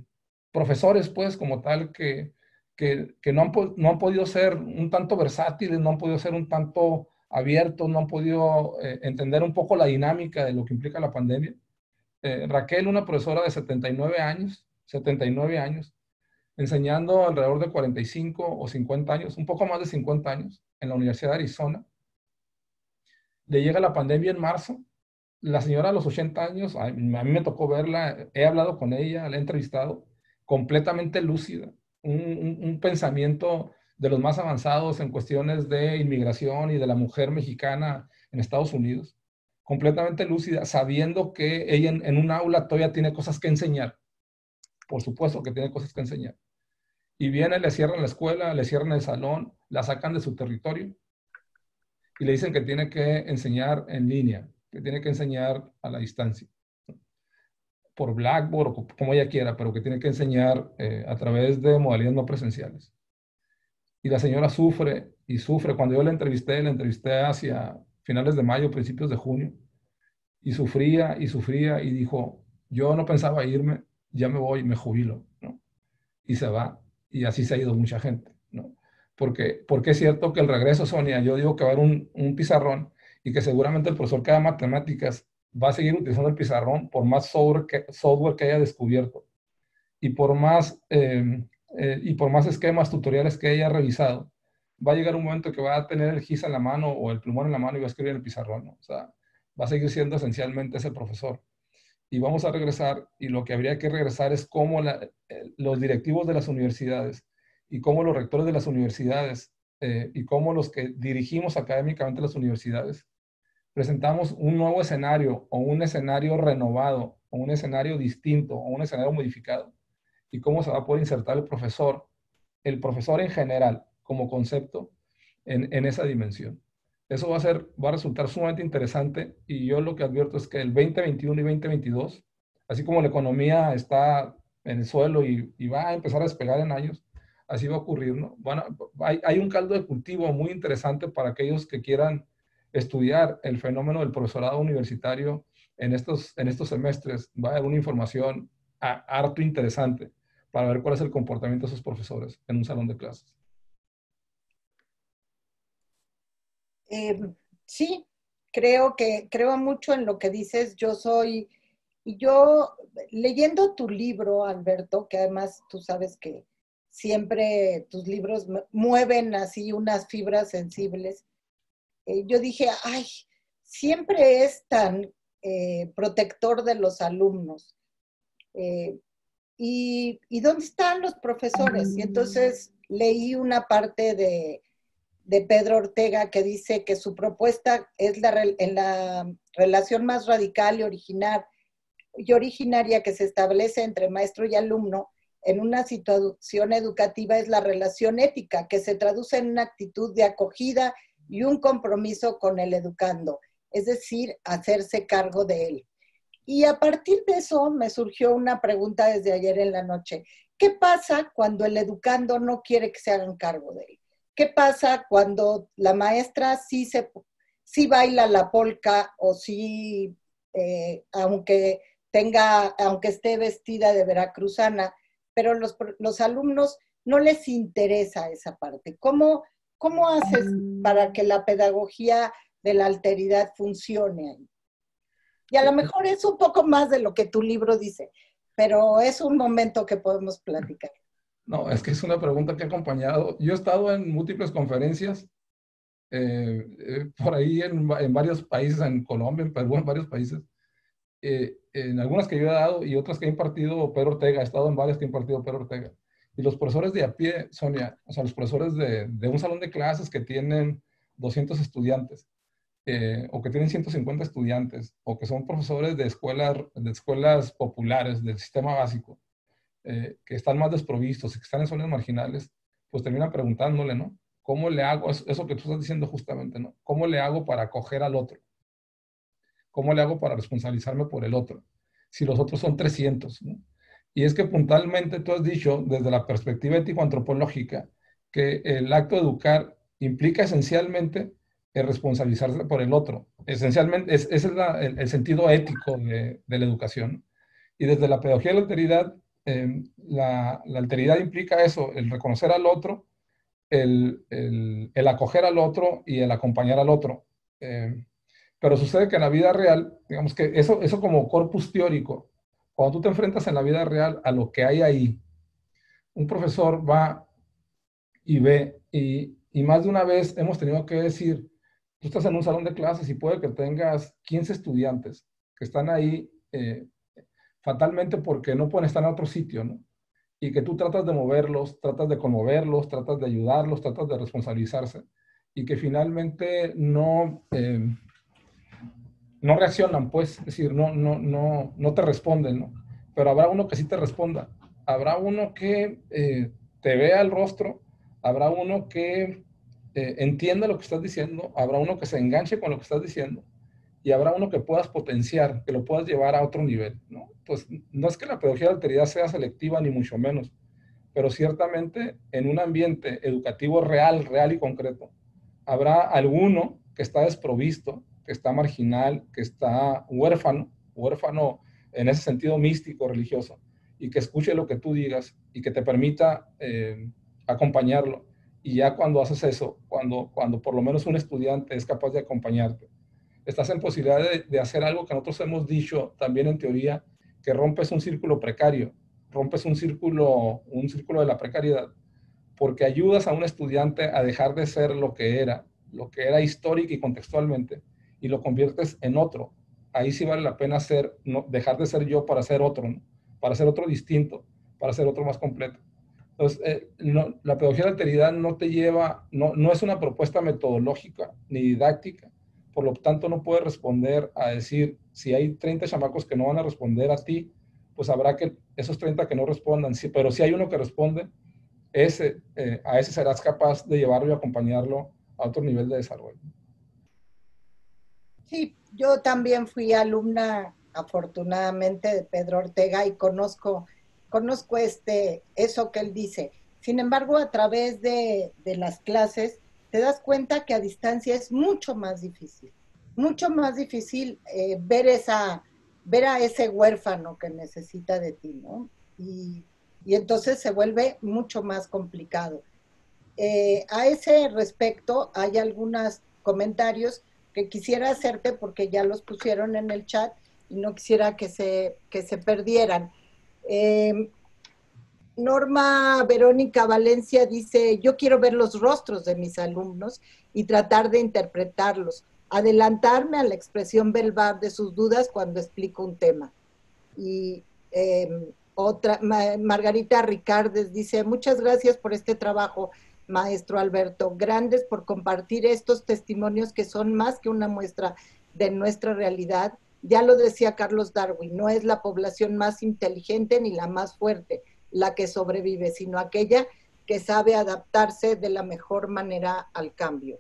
profesores pues como tal, que, que, que no, han, no han podido ser un tanto versátiles, no han podido ser un tanto abiertos, no han podido eh, entender un poco la dinámica de lo que implica la pandemia. Eh, Raquel, una profesora de 79 años, 79 años, enseñando alrededor de 45 o 50 años, un poco más de 50 años, en la Universidad de Arizona. Le llega la pandemia en marzo. La señora a los 80 años, a mí me tocó verla, he hablado con ella, la he entrevistado, completamente lúcida, un, pensamiento de los más avanzados en cuestiones de inmigración y de la mujer mexicana en Estados Unidos, completamente lúcida, sabiendo que ella en, un aula todavía tiene cosas que enseñar. Por supuesto que tiene cosas que enseñar. Y viene, le cierran la escuela, le cierran el salón, la sacan de su territorio y le dicen que tiene que enseñar en línea, que tiene que enseñar a la distancia, por Blackboard o como ella quiera, pero que tiene que enseñar eh, a través de modalidades no presenciales. Y la señora sufre y sufre. Cuando yo la entrevisté, la entrevisté hacia finales de mayo, principios de junio, y sufría y sufría y dijo, yo no pensaba irme, ya me voy, me jubilo, ¿no? Y se va. Y así se ha ido mucha gente, ¿no? Porque, porque es cierto que el regreso, Sonia, yo digo que va a haber un, un pizarrón y que seguramente el profesor que da matemáticas va a seguir utilizando el pizarrón por más software que, haya descubierto y por más eh, eh, y por más esquemas, tutoriales que haya revisado, va a llegar un momento que va a tener el GIS en la mano o el plumón en la mano y va a escribir en el pizarrón, O sea, va a seguir siendo esencialmente ese profesor. Y vamos a regresar, y lo que habría que regresar es cómo eh, los directivos de las universidades y cómo los rectores de las universidades y cómo los que dirigimos académicamente las universidades presentamos un nuevo escenario o un escenario renovado o un escenario distinto o un escenario modificado y cómo se va a poder insertar el profesor, el profesor en general, como concepto, en, en esa dimensión. Eso va a, ser, va a resultar sumamente interesante y yo lo que advierto es que el 2021 y 2022, así como la economía está en el suelo y, va a empezar a despegar en años, así va a ocurrir, ¿no? Bueno, hay, hay, un caldo de cultivo muy interesante para aquellos que quieran estudiar el fenómeno del profesorado universitario en estos, en estos semestres. Va a haber una información harto interesante para ver cuál es el comportamiento de esos profesores en un salón de clases. Em, sí, creo que creo mucho en lo que dices. Yo soy, y yo leyendo tu libro, Alberto, que además tú sabes que siempre tus libros mueven así unas fibras sensibles. Eh, yo dije, ay, siempre es tan eh, protector de los alumnos. Eh, y, dónde están los profesores? Y entonces leí una parte de, Pedro Ortega que dice que su propuesta es la, en la relación más radical y, original, y originaria que se establece entre maestro y alumno en una situación educativa es la relación ética, que se traduce en una actitud de acogida y un compromiso con el educando, es decir, hacerse cargo de él. Y a partir de eso me surgió una pregunta desde ayer en la noche. ¿Qué pasa cuando el educando no quiere que se hagan cargo de él? ¿Qué pasa cuando la maestra sí, se, sí baila la polca o sí, eh, aunque tenga, aunque esté vestida de veracruzana, pero los, los alumnos no les interesa esa parte? ¿Cómo, ¿Cómo haces mm. para que la pedagogía de la alteridad funcione ahí? Y a lo mejor es un poco más de lo que tu libro dice, pero es un momento que podemos platicar. No, es que es una pregunta que ha acompañado. Yo he estado en múltiples conferencias, eh, eh, por ahí en, varios países, en Colombia, en Perú, en varios países, eh, en algunas que yo he dado y otras que he impartido Pedro Ortega, he estado en varias que he impartido Pedro Ortega. Y los profesores de a pie, Sonia, o sea, los profesores de, de un salón de clases que tienen 200 estudiantes, eh, o que tienen 150 estudiantes, o que son profesores de escuelas, de escuelas populares, del sistema básico, eh, que están más desprovistos y que están en zonas marginales, pues terminan preguntándole, ¿no? ¿Cómo le hago, eso que tú estás diciendo justamente, ¿no? ¿Cómo le hago para acoger al otro? ¿Cómo le hago para responsabilizarme por el otro? Si los otros son 300, ¿no? Y es que puntualmente tú has dicho, desde la perspectiva ético-antropológica, que el acto de educar implica esencialmente responsabilizarse por el otro. Esencialmente, ese es el, sentido ético de, la educación. Y desde la pedagogía de la alteridad, em, la, alteridad implica eso, el reconocer al otro, el, acoger al otro y el acompañar al otro. Em, pero sucede que en la vida real, digamos que eso, eso como corpus teórico, cuando tú te enfrentas en la vida real a lo que hay ahí, un profesor va y ve, y, más de una vez hemos tenido que decir, tú estás en un salón de clases y puede que tengas 15 estudiantes que están ahí eh, fatalmente porque no pueden estar en otro sitio, ¿no? Y que tú tratas de moverlos, tratas de conmoverlos, tratas de ayudarlos, tratas de responsabilizarse y que finalmente no, eh, no reaccionan, pues, es decir, no, no, no, no te responden, ¿no? Pero habrá uno que sí te responda, habrá uno que eh, te vea el rostro, habrá uno que eh, entienda lo que estás diciendo, habrá uno que se enganche con lo que estás diciendo y habrá uno que puedas potenciar, que lo puedas llevar a otro nivel, ¿no? Pues no es que la pedagogía de alteridad sea selectiva ni mucho menos, pero ciertamente en un ambiente educativo real, real y concreto, habrá alguno que está desprovisto, que está marginal, que está huérfano, huérfano en ese sentido místico, religioso, y que escuche lo que tú digas y que te permita eh, acompañarlo. Y ya cuando haces eso, cuando, cuando por lo menos un estudiante es capaz de acompañarte, estás en posibilidad de, hacer algo que nosotros hemos dicho también en teoría, que rompes un círculo precario, rompes un círculo, un círculo de la precariedad, porque ayudas a un estudiante a dejar de ser lo que era, lo que era histórico y contextualmente, y lo conviertes en otro. Ahí sí vale la pena ser, no, dejar de ser yo para ser otro, para ser otro distinto, para ser otro más completo. Entonces, eh, la pedagogía de alteridad no te lleva, no, no es una propuesta metodológica ni didáctica, por lo tanto no puede responder a decir, si hay 30 chamacos que no van a responder a ti, pues habrá que esos 30 que no respondan, sí, pero si hay uno que responde, ese, eh, a ese serás capaz de llevarlo y acompañarlo a otro nivel de desarrollo. Sí, yo también fui alumna, afortunadamente, de Pedro Ortega y conozco conozco este, eso que él dice. Sin embargo, a través de, las clases, te das cuenta que a distancia es mucho más difícil, mucho más difícil eh, ver, esa, ver a ese huérfano que necesita de ti, ¿no? Y, entonces se vuelve mucho más complicado. Eh, a ese respecto, hay algunos comentarios que quisiera hacerte porque ya los pusieron en el chat y no quisiera que se, que se perdieran. Eh, Norma Verónica Valencia dice, yo quiero ver los rostros de mis alumnos y tratar de interpretarlos. adelantarme a la expresión verbal de sus dudas cuando explico un tema. Y em, otra, Margarita Ricardes dice, muchas gracias por este trabajo, maestro Alberto. Grandes por compartir estos testimonios que son más que una muestra de nuestra realidad. Ya lo decía Carlos Darwin, no es la población más inteligente ni la más fuerte la que sobrevive, sino aquella que sabe adaptarse de la mejor manera al cambio.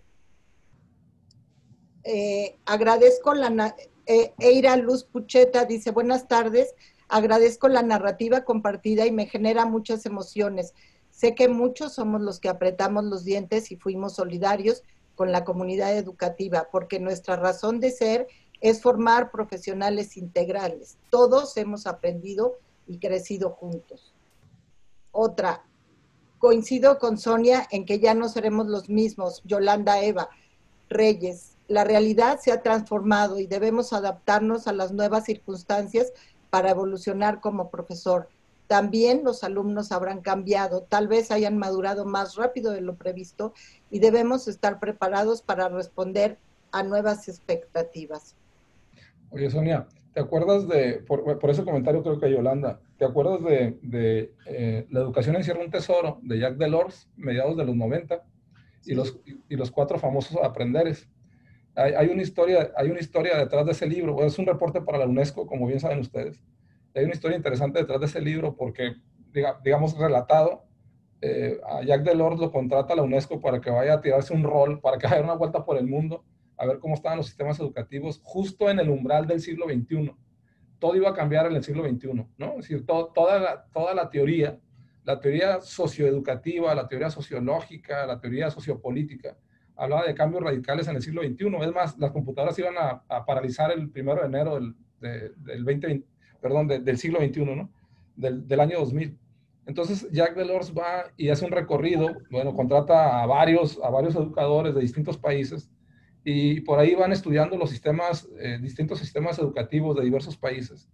Eh, agradezco la... Eh, Eira Luz Pucheta dice, buenas tardes, agradezco la narrativa compartida y me genera muchas emociones. Sé que muchos somos los que apretamos los dientes y fuimos solidarios con la comunidad educativa, porque nuestra razón de ser es formar profesionales integrales. Todos hemos aprendido y crecido juntos. Otra, coincido con Sonia en que ya no seremos los mismos. Yolanda Eva Reyes, la realidad se ha transformado y debemos adaptarnos a las nuevas circunstancias para evolucionar como profesor. También los alumnos habrán cambiado, tal vez hayan madurado más rápido de lo previsto y debemos estar preparados para responder a nuevas expectativas. Oye, Sonia, ¿te acuerdas de, por, ese comentario creo que Yolanda, ¿te acuerdas de, eh, La educación encierra un tesoro de Jacques Delors, mediados de los 90, y, los, y los cuatro famosos aprenderes? hay, una historia, hay una historia detrás de ese libro, es un reporte para la UNESCO, como bien saben ustedes. Hay una historia interesante detrás de ese libro porque, digamos, relatado, eh, a Jacques Delors lo contrata a la UNESCO para que vaya a tirarse un rol, para que vaya una vuelta por el mundo, a ver cómo estaban los sistemas educativos justo en el umbral del siglo XXI. Todo iba a cambiar en el siglo XXI, ¿no? Es decir, toda, la, toda la teoría, la teoría socioeducativa, la teoría sociológica, la teoría sociopolítica, hablaba de cambios radicales en el siglo XXI. Es más, las computadoras iban a, paralizar el primero de enero del, del 20, perdón, del siglo XXI, ¿no? Del, año 2000. Entonces, Jack Delors va y hace un recorrido, bueno, contrata a varios, a varios educadores de distintos países y por ahí van estudiando los sistemas, eh, distintos sistemas educativos de diversos países.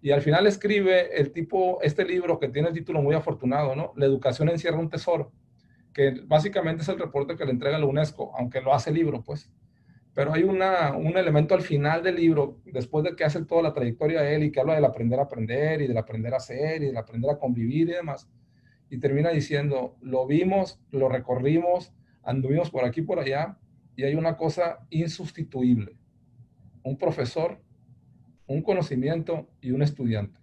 Y al final escribe el tipo, este libro que tiene el título muy afortunado, ¿no? La educación encierra un tesoro que básicamente es el reporte que le entrega la UNESCO, aunque lo hace libro, pues. Pero hay una, un elemento al final del libro, después de que hace toda la trayectoria de él y que habla del aprender a aprender y del aprender a hacer y del aprender a convivir y demás, y termina diciendo, lo vimos, lo recorrimos, anduvimos por aquí por allá, y hay una cosa insustituible, un profesor, un conocimiento y un estudiante.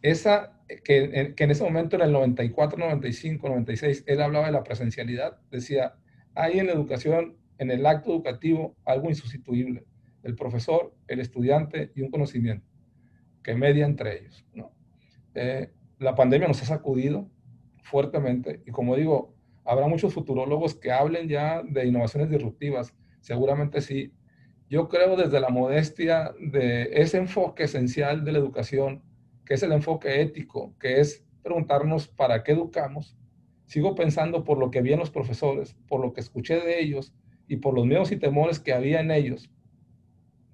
Esa que, en ese momento, en el 94, 95, 96, él hablaba de la presencialidad. Decía, hay en la educación, en el acto educativo, algo insustituible. El profesor, el estudiante y un conocimiento que media entre ellos. ¿no? Eh, la pandemia nos ha sacudido fuertemente y como digo, habrá muchos futurólogos que hablen ya de innovaciones disruptivas. Seguramente sí. Yo creo desde la modestia de ese enfoque esencial de la educación que es el enfoque ético, que es preguntarnos para qué educamos, sigo pensando por lo que vi en los profesores, por lo que escuché de ellos y por los miedos y temores que había en ellos,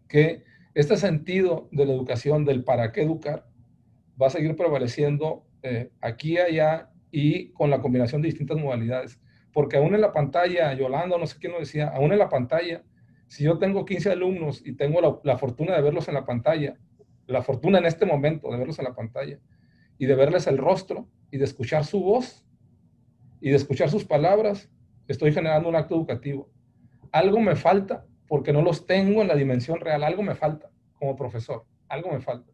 que este sentido de la educación, del para qué educar, va a seguir prevaleciendo eh, aquí y allá y con la combinación de distintas modalidades. Porque aún en la pantalla, Yolanda, no sé quién lo decía, aún en la pantalla, si yo tengo 15 alumnos y tengo la fortuna de verlos en la pantalla, la fortuna en este momento de verlos en la pantalla y de verles el rostro y de escuchar su voz y de escuchar sus palabras, estoy generando un acto educativo. Algo me falta porque no los tengo en la dimensión real, algo me falta como profesor, algo me falta.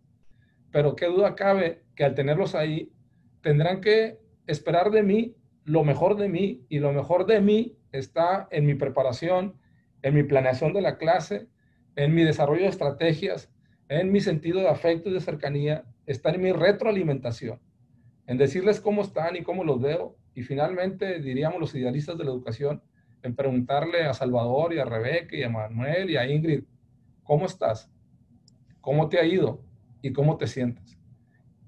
Pero qué duda cabe que al tenerlos ahí, tendrán que esperar de mí lo mejor de mí y lo mejor de mí está en mi preparación, en mi planeación de la clase, en mi desarrollo de estrategias, en mi sentido de afecto y de cercanía, está en mi retroalimentación, en decirles cómo están y cómo los veo. Y finalmente, diríamos los idealistas de la educación, en preguntarle a Salvador y a Rebeca y a Manuel y a Ingrid, ¿cómo estás? ¿Cómo te ha ido? ¿Y cómo te sientes?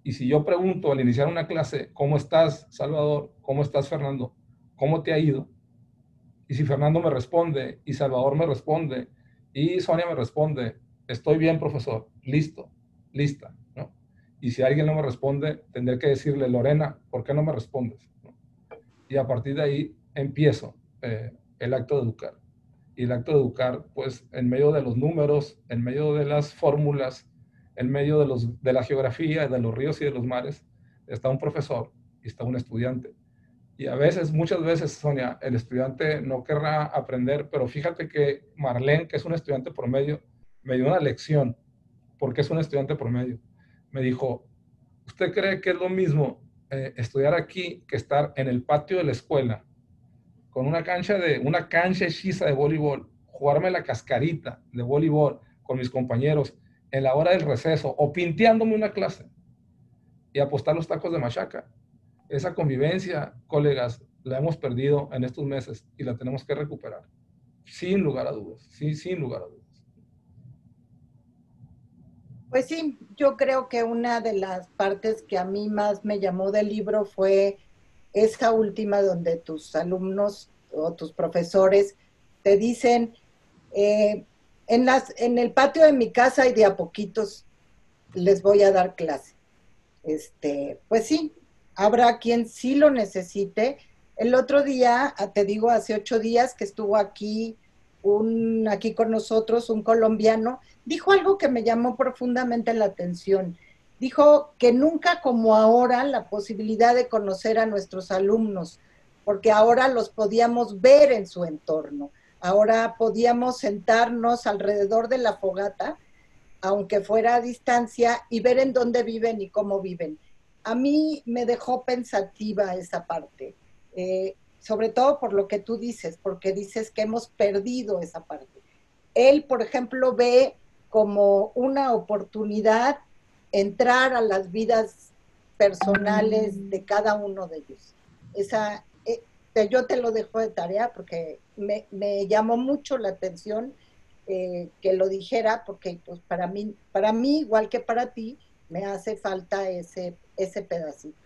Y si yo pregunto al iniciar una clase, ¿cómo estás, Salvador? ¿Cómo estás, Fernando? ¿Cómo te ha ido? Y si Fernando me responde y Salvador me responde y Sonia me responde, estoy bien, profesor, listo, lista, ¿no? Y si alguien no me responde, tendré que decirle, Lorena, ¿por qué no me respondes? Y a partir de ahí empiezo eh, el acto de educar. y el acto de educar, pues en medio de los números, en medio de las fórmulas, en medio de, los, de la geografía, de los ríos y de los mares, está un profesor y está un estudiante. Y a veces, muchas veces, Sonia, el estudiante no querrá aprender, pero fíjate que Marlene, que es un estudiante promedio, me dio una lección, porque es un estudiante promedio. Me dijo, ¿usted cree que es lo mismo eh, estudiar aquí que estar en el patio de la escuela con una cancha de una cancha hechiza de voleibol, jugarme la cascarita de voleibol con mis compañeros en la hora del receso o pinteándome una clase y apostar los tacos de machaca. Esa convivencia, colegas, la hemos perdido en estos meses y la tenemos que recuperar. Sin lugar a dudas, sí, sin lugar a dudas. Pues sí, yo creo que una de las partes que a mí más me llamó del libro fue esa última donde tus alumnos o tus profesores te dicen, eh, en, las, en el patio de mi casa y de a poquitos les voy a dar clase. Este, pues sí, habrá quien sí lo necesite. El otro día, ah, te digo, hace ocho días que estuvo aquí un, aquí con nosotros, un colombiano, dijo algo que me llamó profundamente la atención dijo que nunca como ahora la posibilidad de conocer a nuestros alumnos, porque ahora los podíamos ver en su entorno, ahora podíamos sentarnos alrededor de la fogata, aunque fuera a distancia, y ver en dónde viven y cómo viven. A mí me dejó pensativa esa parte, eh, sobre todo por lo que tú dices, porque dices que hemos perdido esa parte. Él, por ejemplo, ve como una oportunidad entrar a las vidas personales de cada uno de ellos. Esa, eh, yo te lo dejo de tarea porque me, llamó mucho la atención eh, que lo dijera, porque pues para mí, para mí, igual que para ti, me hace falta ese, ese pedacito.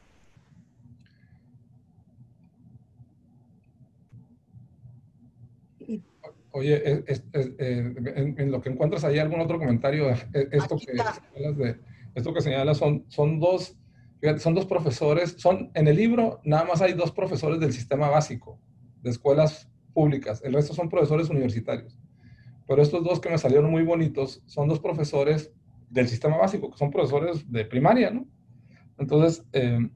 Oye, eh, en, lo que encuentras ahí algún otro comentario, esto que hablas de, esto que señala son, son dos, son dos profesores, son, en el libro nada más hay dos profesores del sistema básico, de escuelas públicas, el resto son profesores universitarios. Pero estos dos que me salieron muy bonitos son dos profesores del sistema básico, que son profesores de primaria, ¿no? Entonces, eh,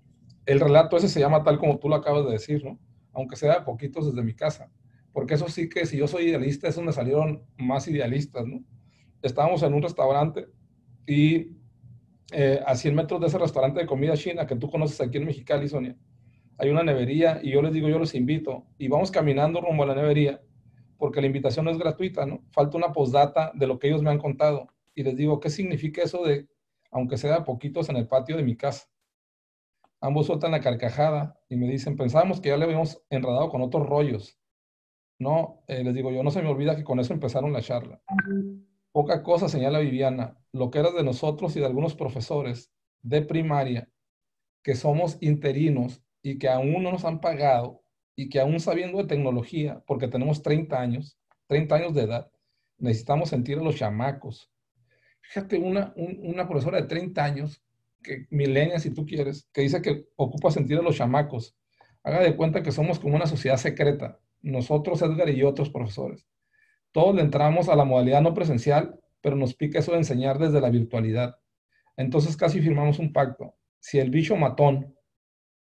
el relato ese se llama tal como tú lo acabas de decir, ¿no? Aunque sea de poquitos desde mi casa. Porque eso sí que si yo soy idealista, es donde salieron más idealistas, ¿no? Estábamos en un restaurante y eh, a 100 metros de ese restaurante de comida china que tú conoces aquí en Mexicali, Sonia, hay una nevería y yo les digo, yo los invito y vamos caminando rumbo a la nevería porque la invitación no es gratuita, ¿no? Falta una postdata de lo que ellos me han contado y les digo, ¿qué significa eso de, aunque sea poquitos en el patio de mi casa? Ambos sueltan la carcajada y me dicen, pensábamos que ya le habíamos enredado con otros rollos. No, eh, les digo, yo no se me olvida que con eso empezaron la charla. Poca cosa señala Viviana, lo que era de nosotros y de algunos profesores de primaria, que somos interinos y que aún no nos han pagado y que aún sabiendo de tecnología, porque tenemos 30 años, 30 años de edad, necesitamos sentir a los chamacos. Fíjate, una, una profesora de 30 años, que milenia si tú quieres, que dice que ocupa sentir a los chamacos. Haga de cuenta que somos como una sociedad secreta, nosotros, Edgar y otros profesores. Todos le entramos a la modalidad no presencial, pero nos pica eso de enseñar desde la virtualidad. Entonces casi firmamos un pacto. Si el bicho matón,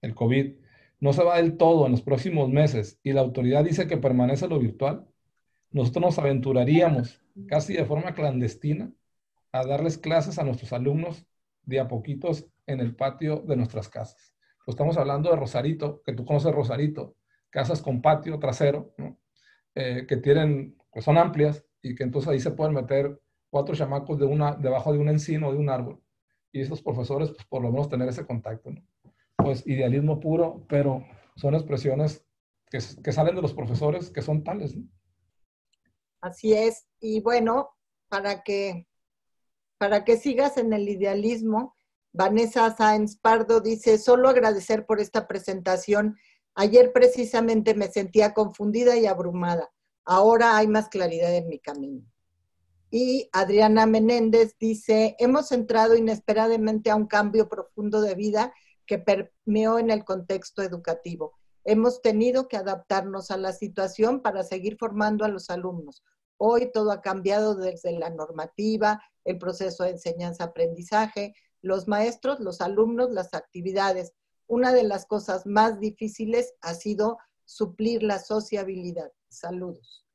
el COVID, no se va del todo en los próximos meses y la autoridad dice que permanece lo virtual, nosotros nos aventuraríamos casi de forma clandestina a darles clases a nuestros alumnos de a poquitos en el patio de nuestras casas. Pues estamos hablando de Rosarito, que tú conoces Rosarito, casas con patio trasero, eh, que tienen que son amplias y que entonces ahí se pueden meter cuatro chamacos de una, debajo de un encino o de un árbol. Y estos profesores, pues por lo menos tener ese contacto. Pues idealismo puro, pero son expresiones que, que salen de los profesores que son tales. Así es. Y bueno, para que, para que sigas en el idealismo, Vanessa Sáenz Pardo dice, solo agradecer por esta presentación. Ayer precisamente me sentía confundida y abrumada. Ahora hay más claridad en mi camino. Y Adriana Menéndez dice, hemos entrado inesperadamente a un cambio profundo de vida que permeó en el contexto educativo. hemos tenido que adaptarnos a la situación para seguir formando a los alumnos. Hoy todo ha cambiado desde la normativa, el proceso de enseñanza-aprendizaje, los maestros, los alumnos, las actividades. Una de las cosas más difíciles ha sido suplir la sociabilidad. Saludos.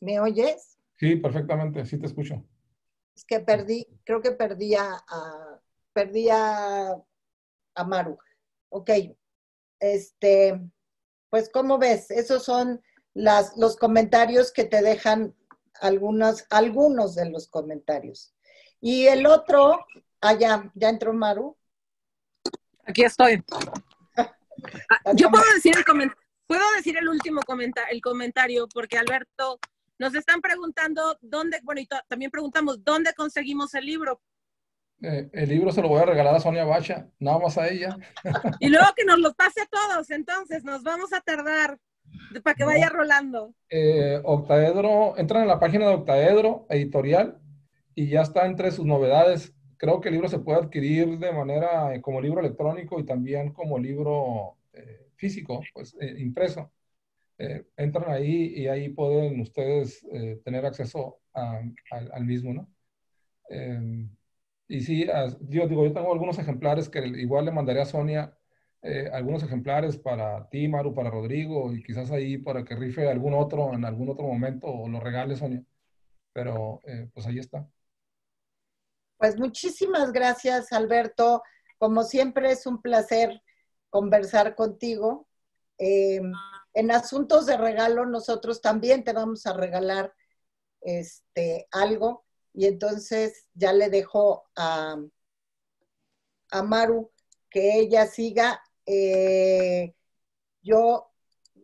¿Me oyes? Sí, perfectamente, sí te escucho. Es que perdí, creo que perdí a, perdí a, Maru. Ok, este, pues ¿cómo ves? Esos son las, los comentarios que te dejan algunos, algunos de los comentarios. Y el otro, allá, ah, ya entró Maru. Aquí estoy. Yo puedo decir el puedo decir el último comentario, el comentario, porque Alberto nos están preguntando dónde, bueno, y también preguntamos dónde conseguimos el libro. Eh, el libro se lo voy a regalar a Sonia Bacha, nada más a ella. Y luego que nos lo pase a todos, entonces nos vamos a tardar para que vaya rolando. Eh, Octaedro, entran en la página de Octaedro Editorial y ya está entre sus novedades. Creo que el libro se puede adquirir de manera eh, como libro electrónico y también como libro físico, pues impreso. Eh, entran ahí y ahí pueden ustedes eh, tener acceso al mismo, ¿no? Em, y sí, yo digo, yo tengo algunos ejemplares que igual le mandaré a Sonia eh, algunos ejemplares para ti, Maru, para Rodrigo, y quizás ahí para que rife algún otro en algún otro momento o lo regale Sonia. Pero pues ahí está. Pues muchísimas gracias, Alberto. Como siempre es un placer conversar contigo. Em, en asuntos de regalo, nosotros también te vamos a regalar este, algo. Y entonces ya le dejo a, Maru que ella siga. Eh, yo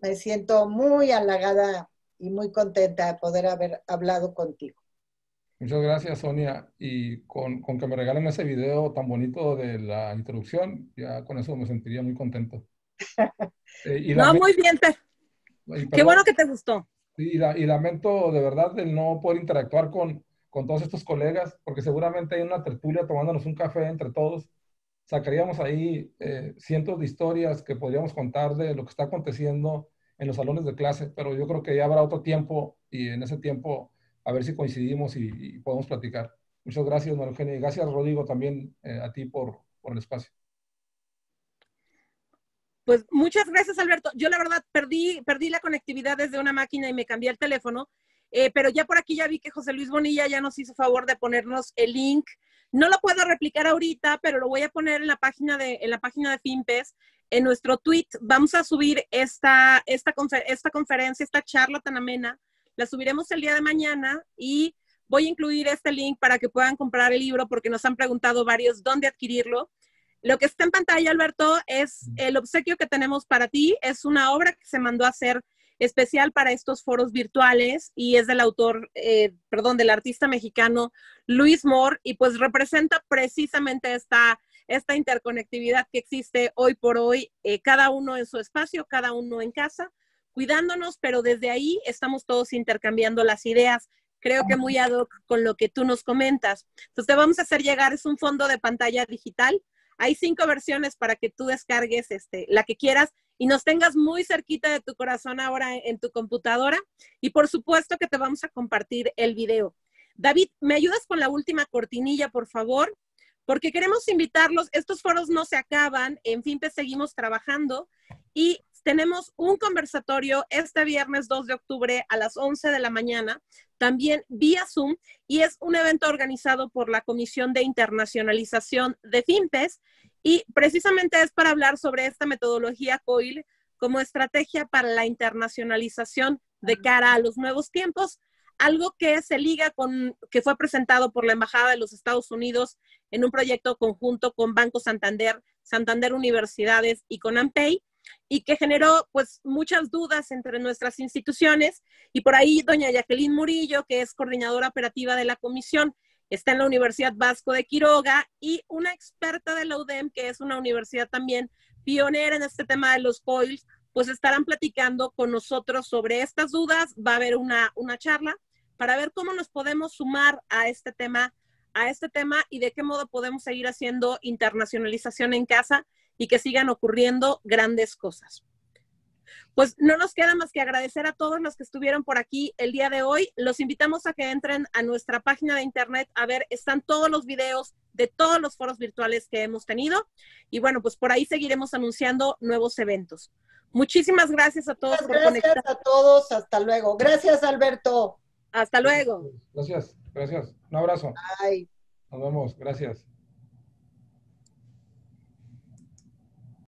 me siento muy halagada y muy contenta de poder haber hablado contigo. Muchas gracias, Sonia. Y con, con, que me regalen ese video tan bonito de la introducción, ya con eso me sentiría muy contento. Eh, no, muy bien. Qué bueno que te gustó. Y, lamento de verdad el no poder interactuar con, con todos estos colegas, porque seguramente hay una tertulia tomándonos un café entre todos. Sacaríamos ahí eh, cientos de historias que podríamos contar de lo que está aconteciendo en los salones de clase, pero yo creo que ya habrá otro tiempo y en ese tiempo a ver si coincidimos y, podemos platicar. Muchas gracias, María y gracias, Rodrigo, también eh, a ti por, por el espacio. Pues muchas gracias, Alberto. Yo la verdad perdí, perdí la conectividad desde una máquina y me cambié el teléfono, eh, pero ya por aquí ya vi que José Luis Bonilla ya nos hizo favor de ponernos el link. No lo puedo replicar ahorita, pero lo voy a poner en la página de, en la página de Fimpes, en nuestro tweet. Vamos a subir esta, esta, esta conferencia, esta charla tan amena. La subiremos el día de mañana y voy a incluir este link para que puedan comprar el libro porque nos han preguntado varios dónde adquirirlo. Lo que está en pantalla, Alberto, es el obsequio que tenemos para ti. Es una obra que se mandó a hacer especial para estos foros virtuales y es del autor, eh, perdón, del artista mexicano Luis Moore y pues representa precisamente esta, esta interconectividad que existe hoy por hoy, eh, cada uno en su espacio, cada uno en casa, cuidándonos, pero desde ahí estamos todos intercambiando las ideas. Creo que muy ad hoc con lo que tú nos comentas. Entonces, te vamos a hacer llegar, es un fondo de pantalla digital hay cinco versiones para que tú descargues este, la que quieras y nos tengas muy cerquita de tu corazón ahora en tu computadora. Y por supuesto que te vamos a compartir el video. David, ¿me ayudas con la última cortinilla, por favor? Porque queremos invitarlos. Estos foros no se acaban. En fin, te seguimos trabajando. Y tenemos un conversatorio este viernes 2 de octubre a las 11 de la mañana, también vía Zoom, y es un evento organizado por la Comisión de Internacionalización de FIMPES, y precisamente es para hablar sobre esta metodología COIL como estrategia para la internacionalización de cara a los nuevos tiempos, algo que se liga con, que fue presentado por la Embajada de los Estados Unidos en un proyecto conjunto con Banco Santander, Santander Universidades y con AMPEI, y que generó pues muchas dudas entre nuestras instituciones y por ahí doña Jacqueline Murillo, que es coordinadora operativa de la comisión, está en la Universidad Vasco de Quiroga y una experta de la UDEM, que es una universidad también pionera en este tema de los COILs, pues estarán platicando con nosotros sobre estas dudas. Va a haber una, una charla para ver cómo nos podemos sumar a este tema, a este tema y de qué modo podemos seguir haciendo internacionalización en casa y que sigan ocurriendo grandes cosas. Pues no nos queda más que agradecer a todos los que estuvieron por aquí el día de hoy. Los invitamos a que entren a nuestra página de internet a ver, están todos los videos de todos los foros virtuales que hemos tenido. Y bueno, pues por ahí seguiremos anunciando nuevos eventos. Muchísimas gracias a todos por conectar. Gracias a todos, hasta luego. Gracias, Alberto. Hasta luego. Gracias, gracias. Un abrazo. Bye. Nos vemos, gracias.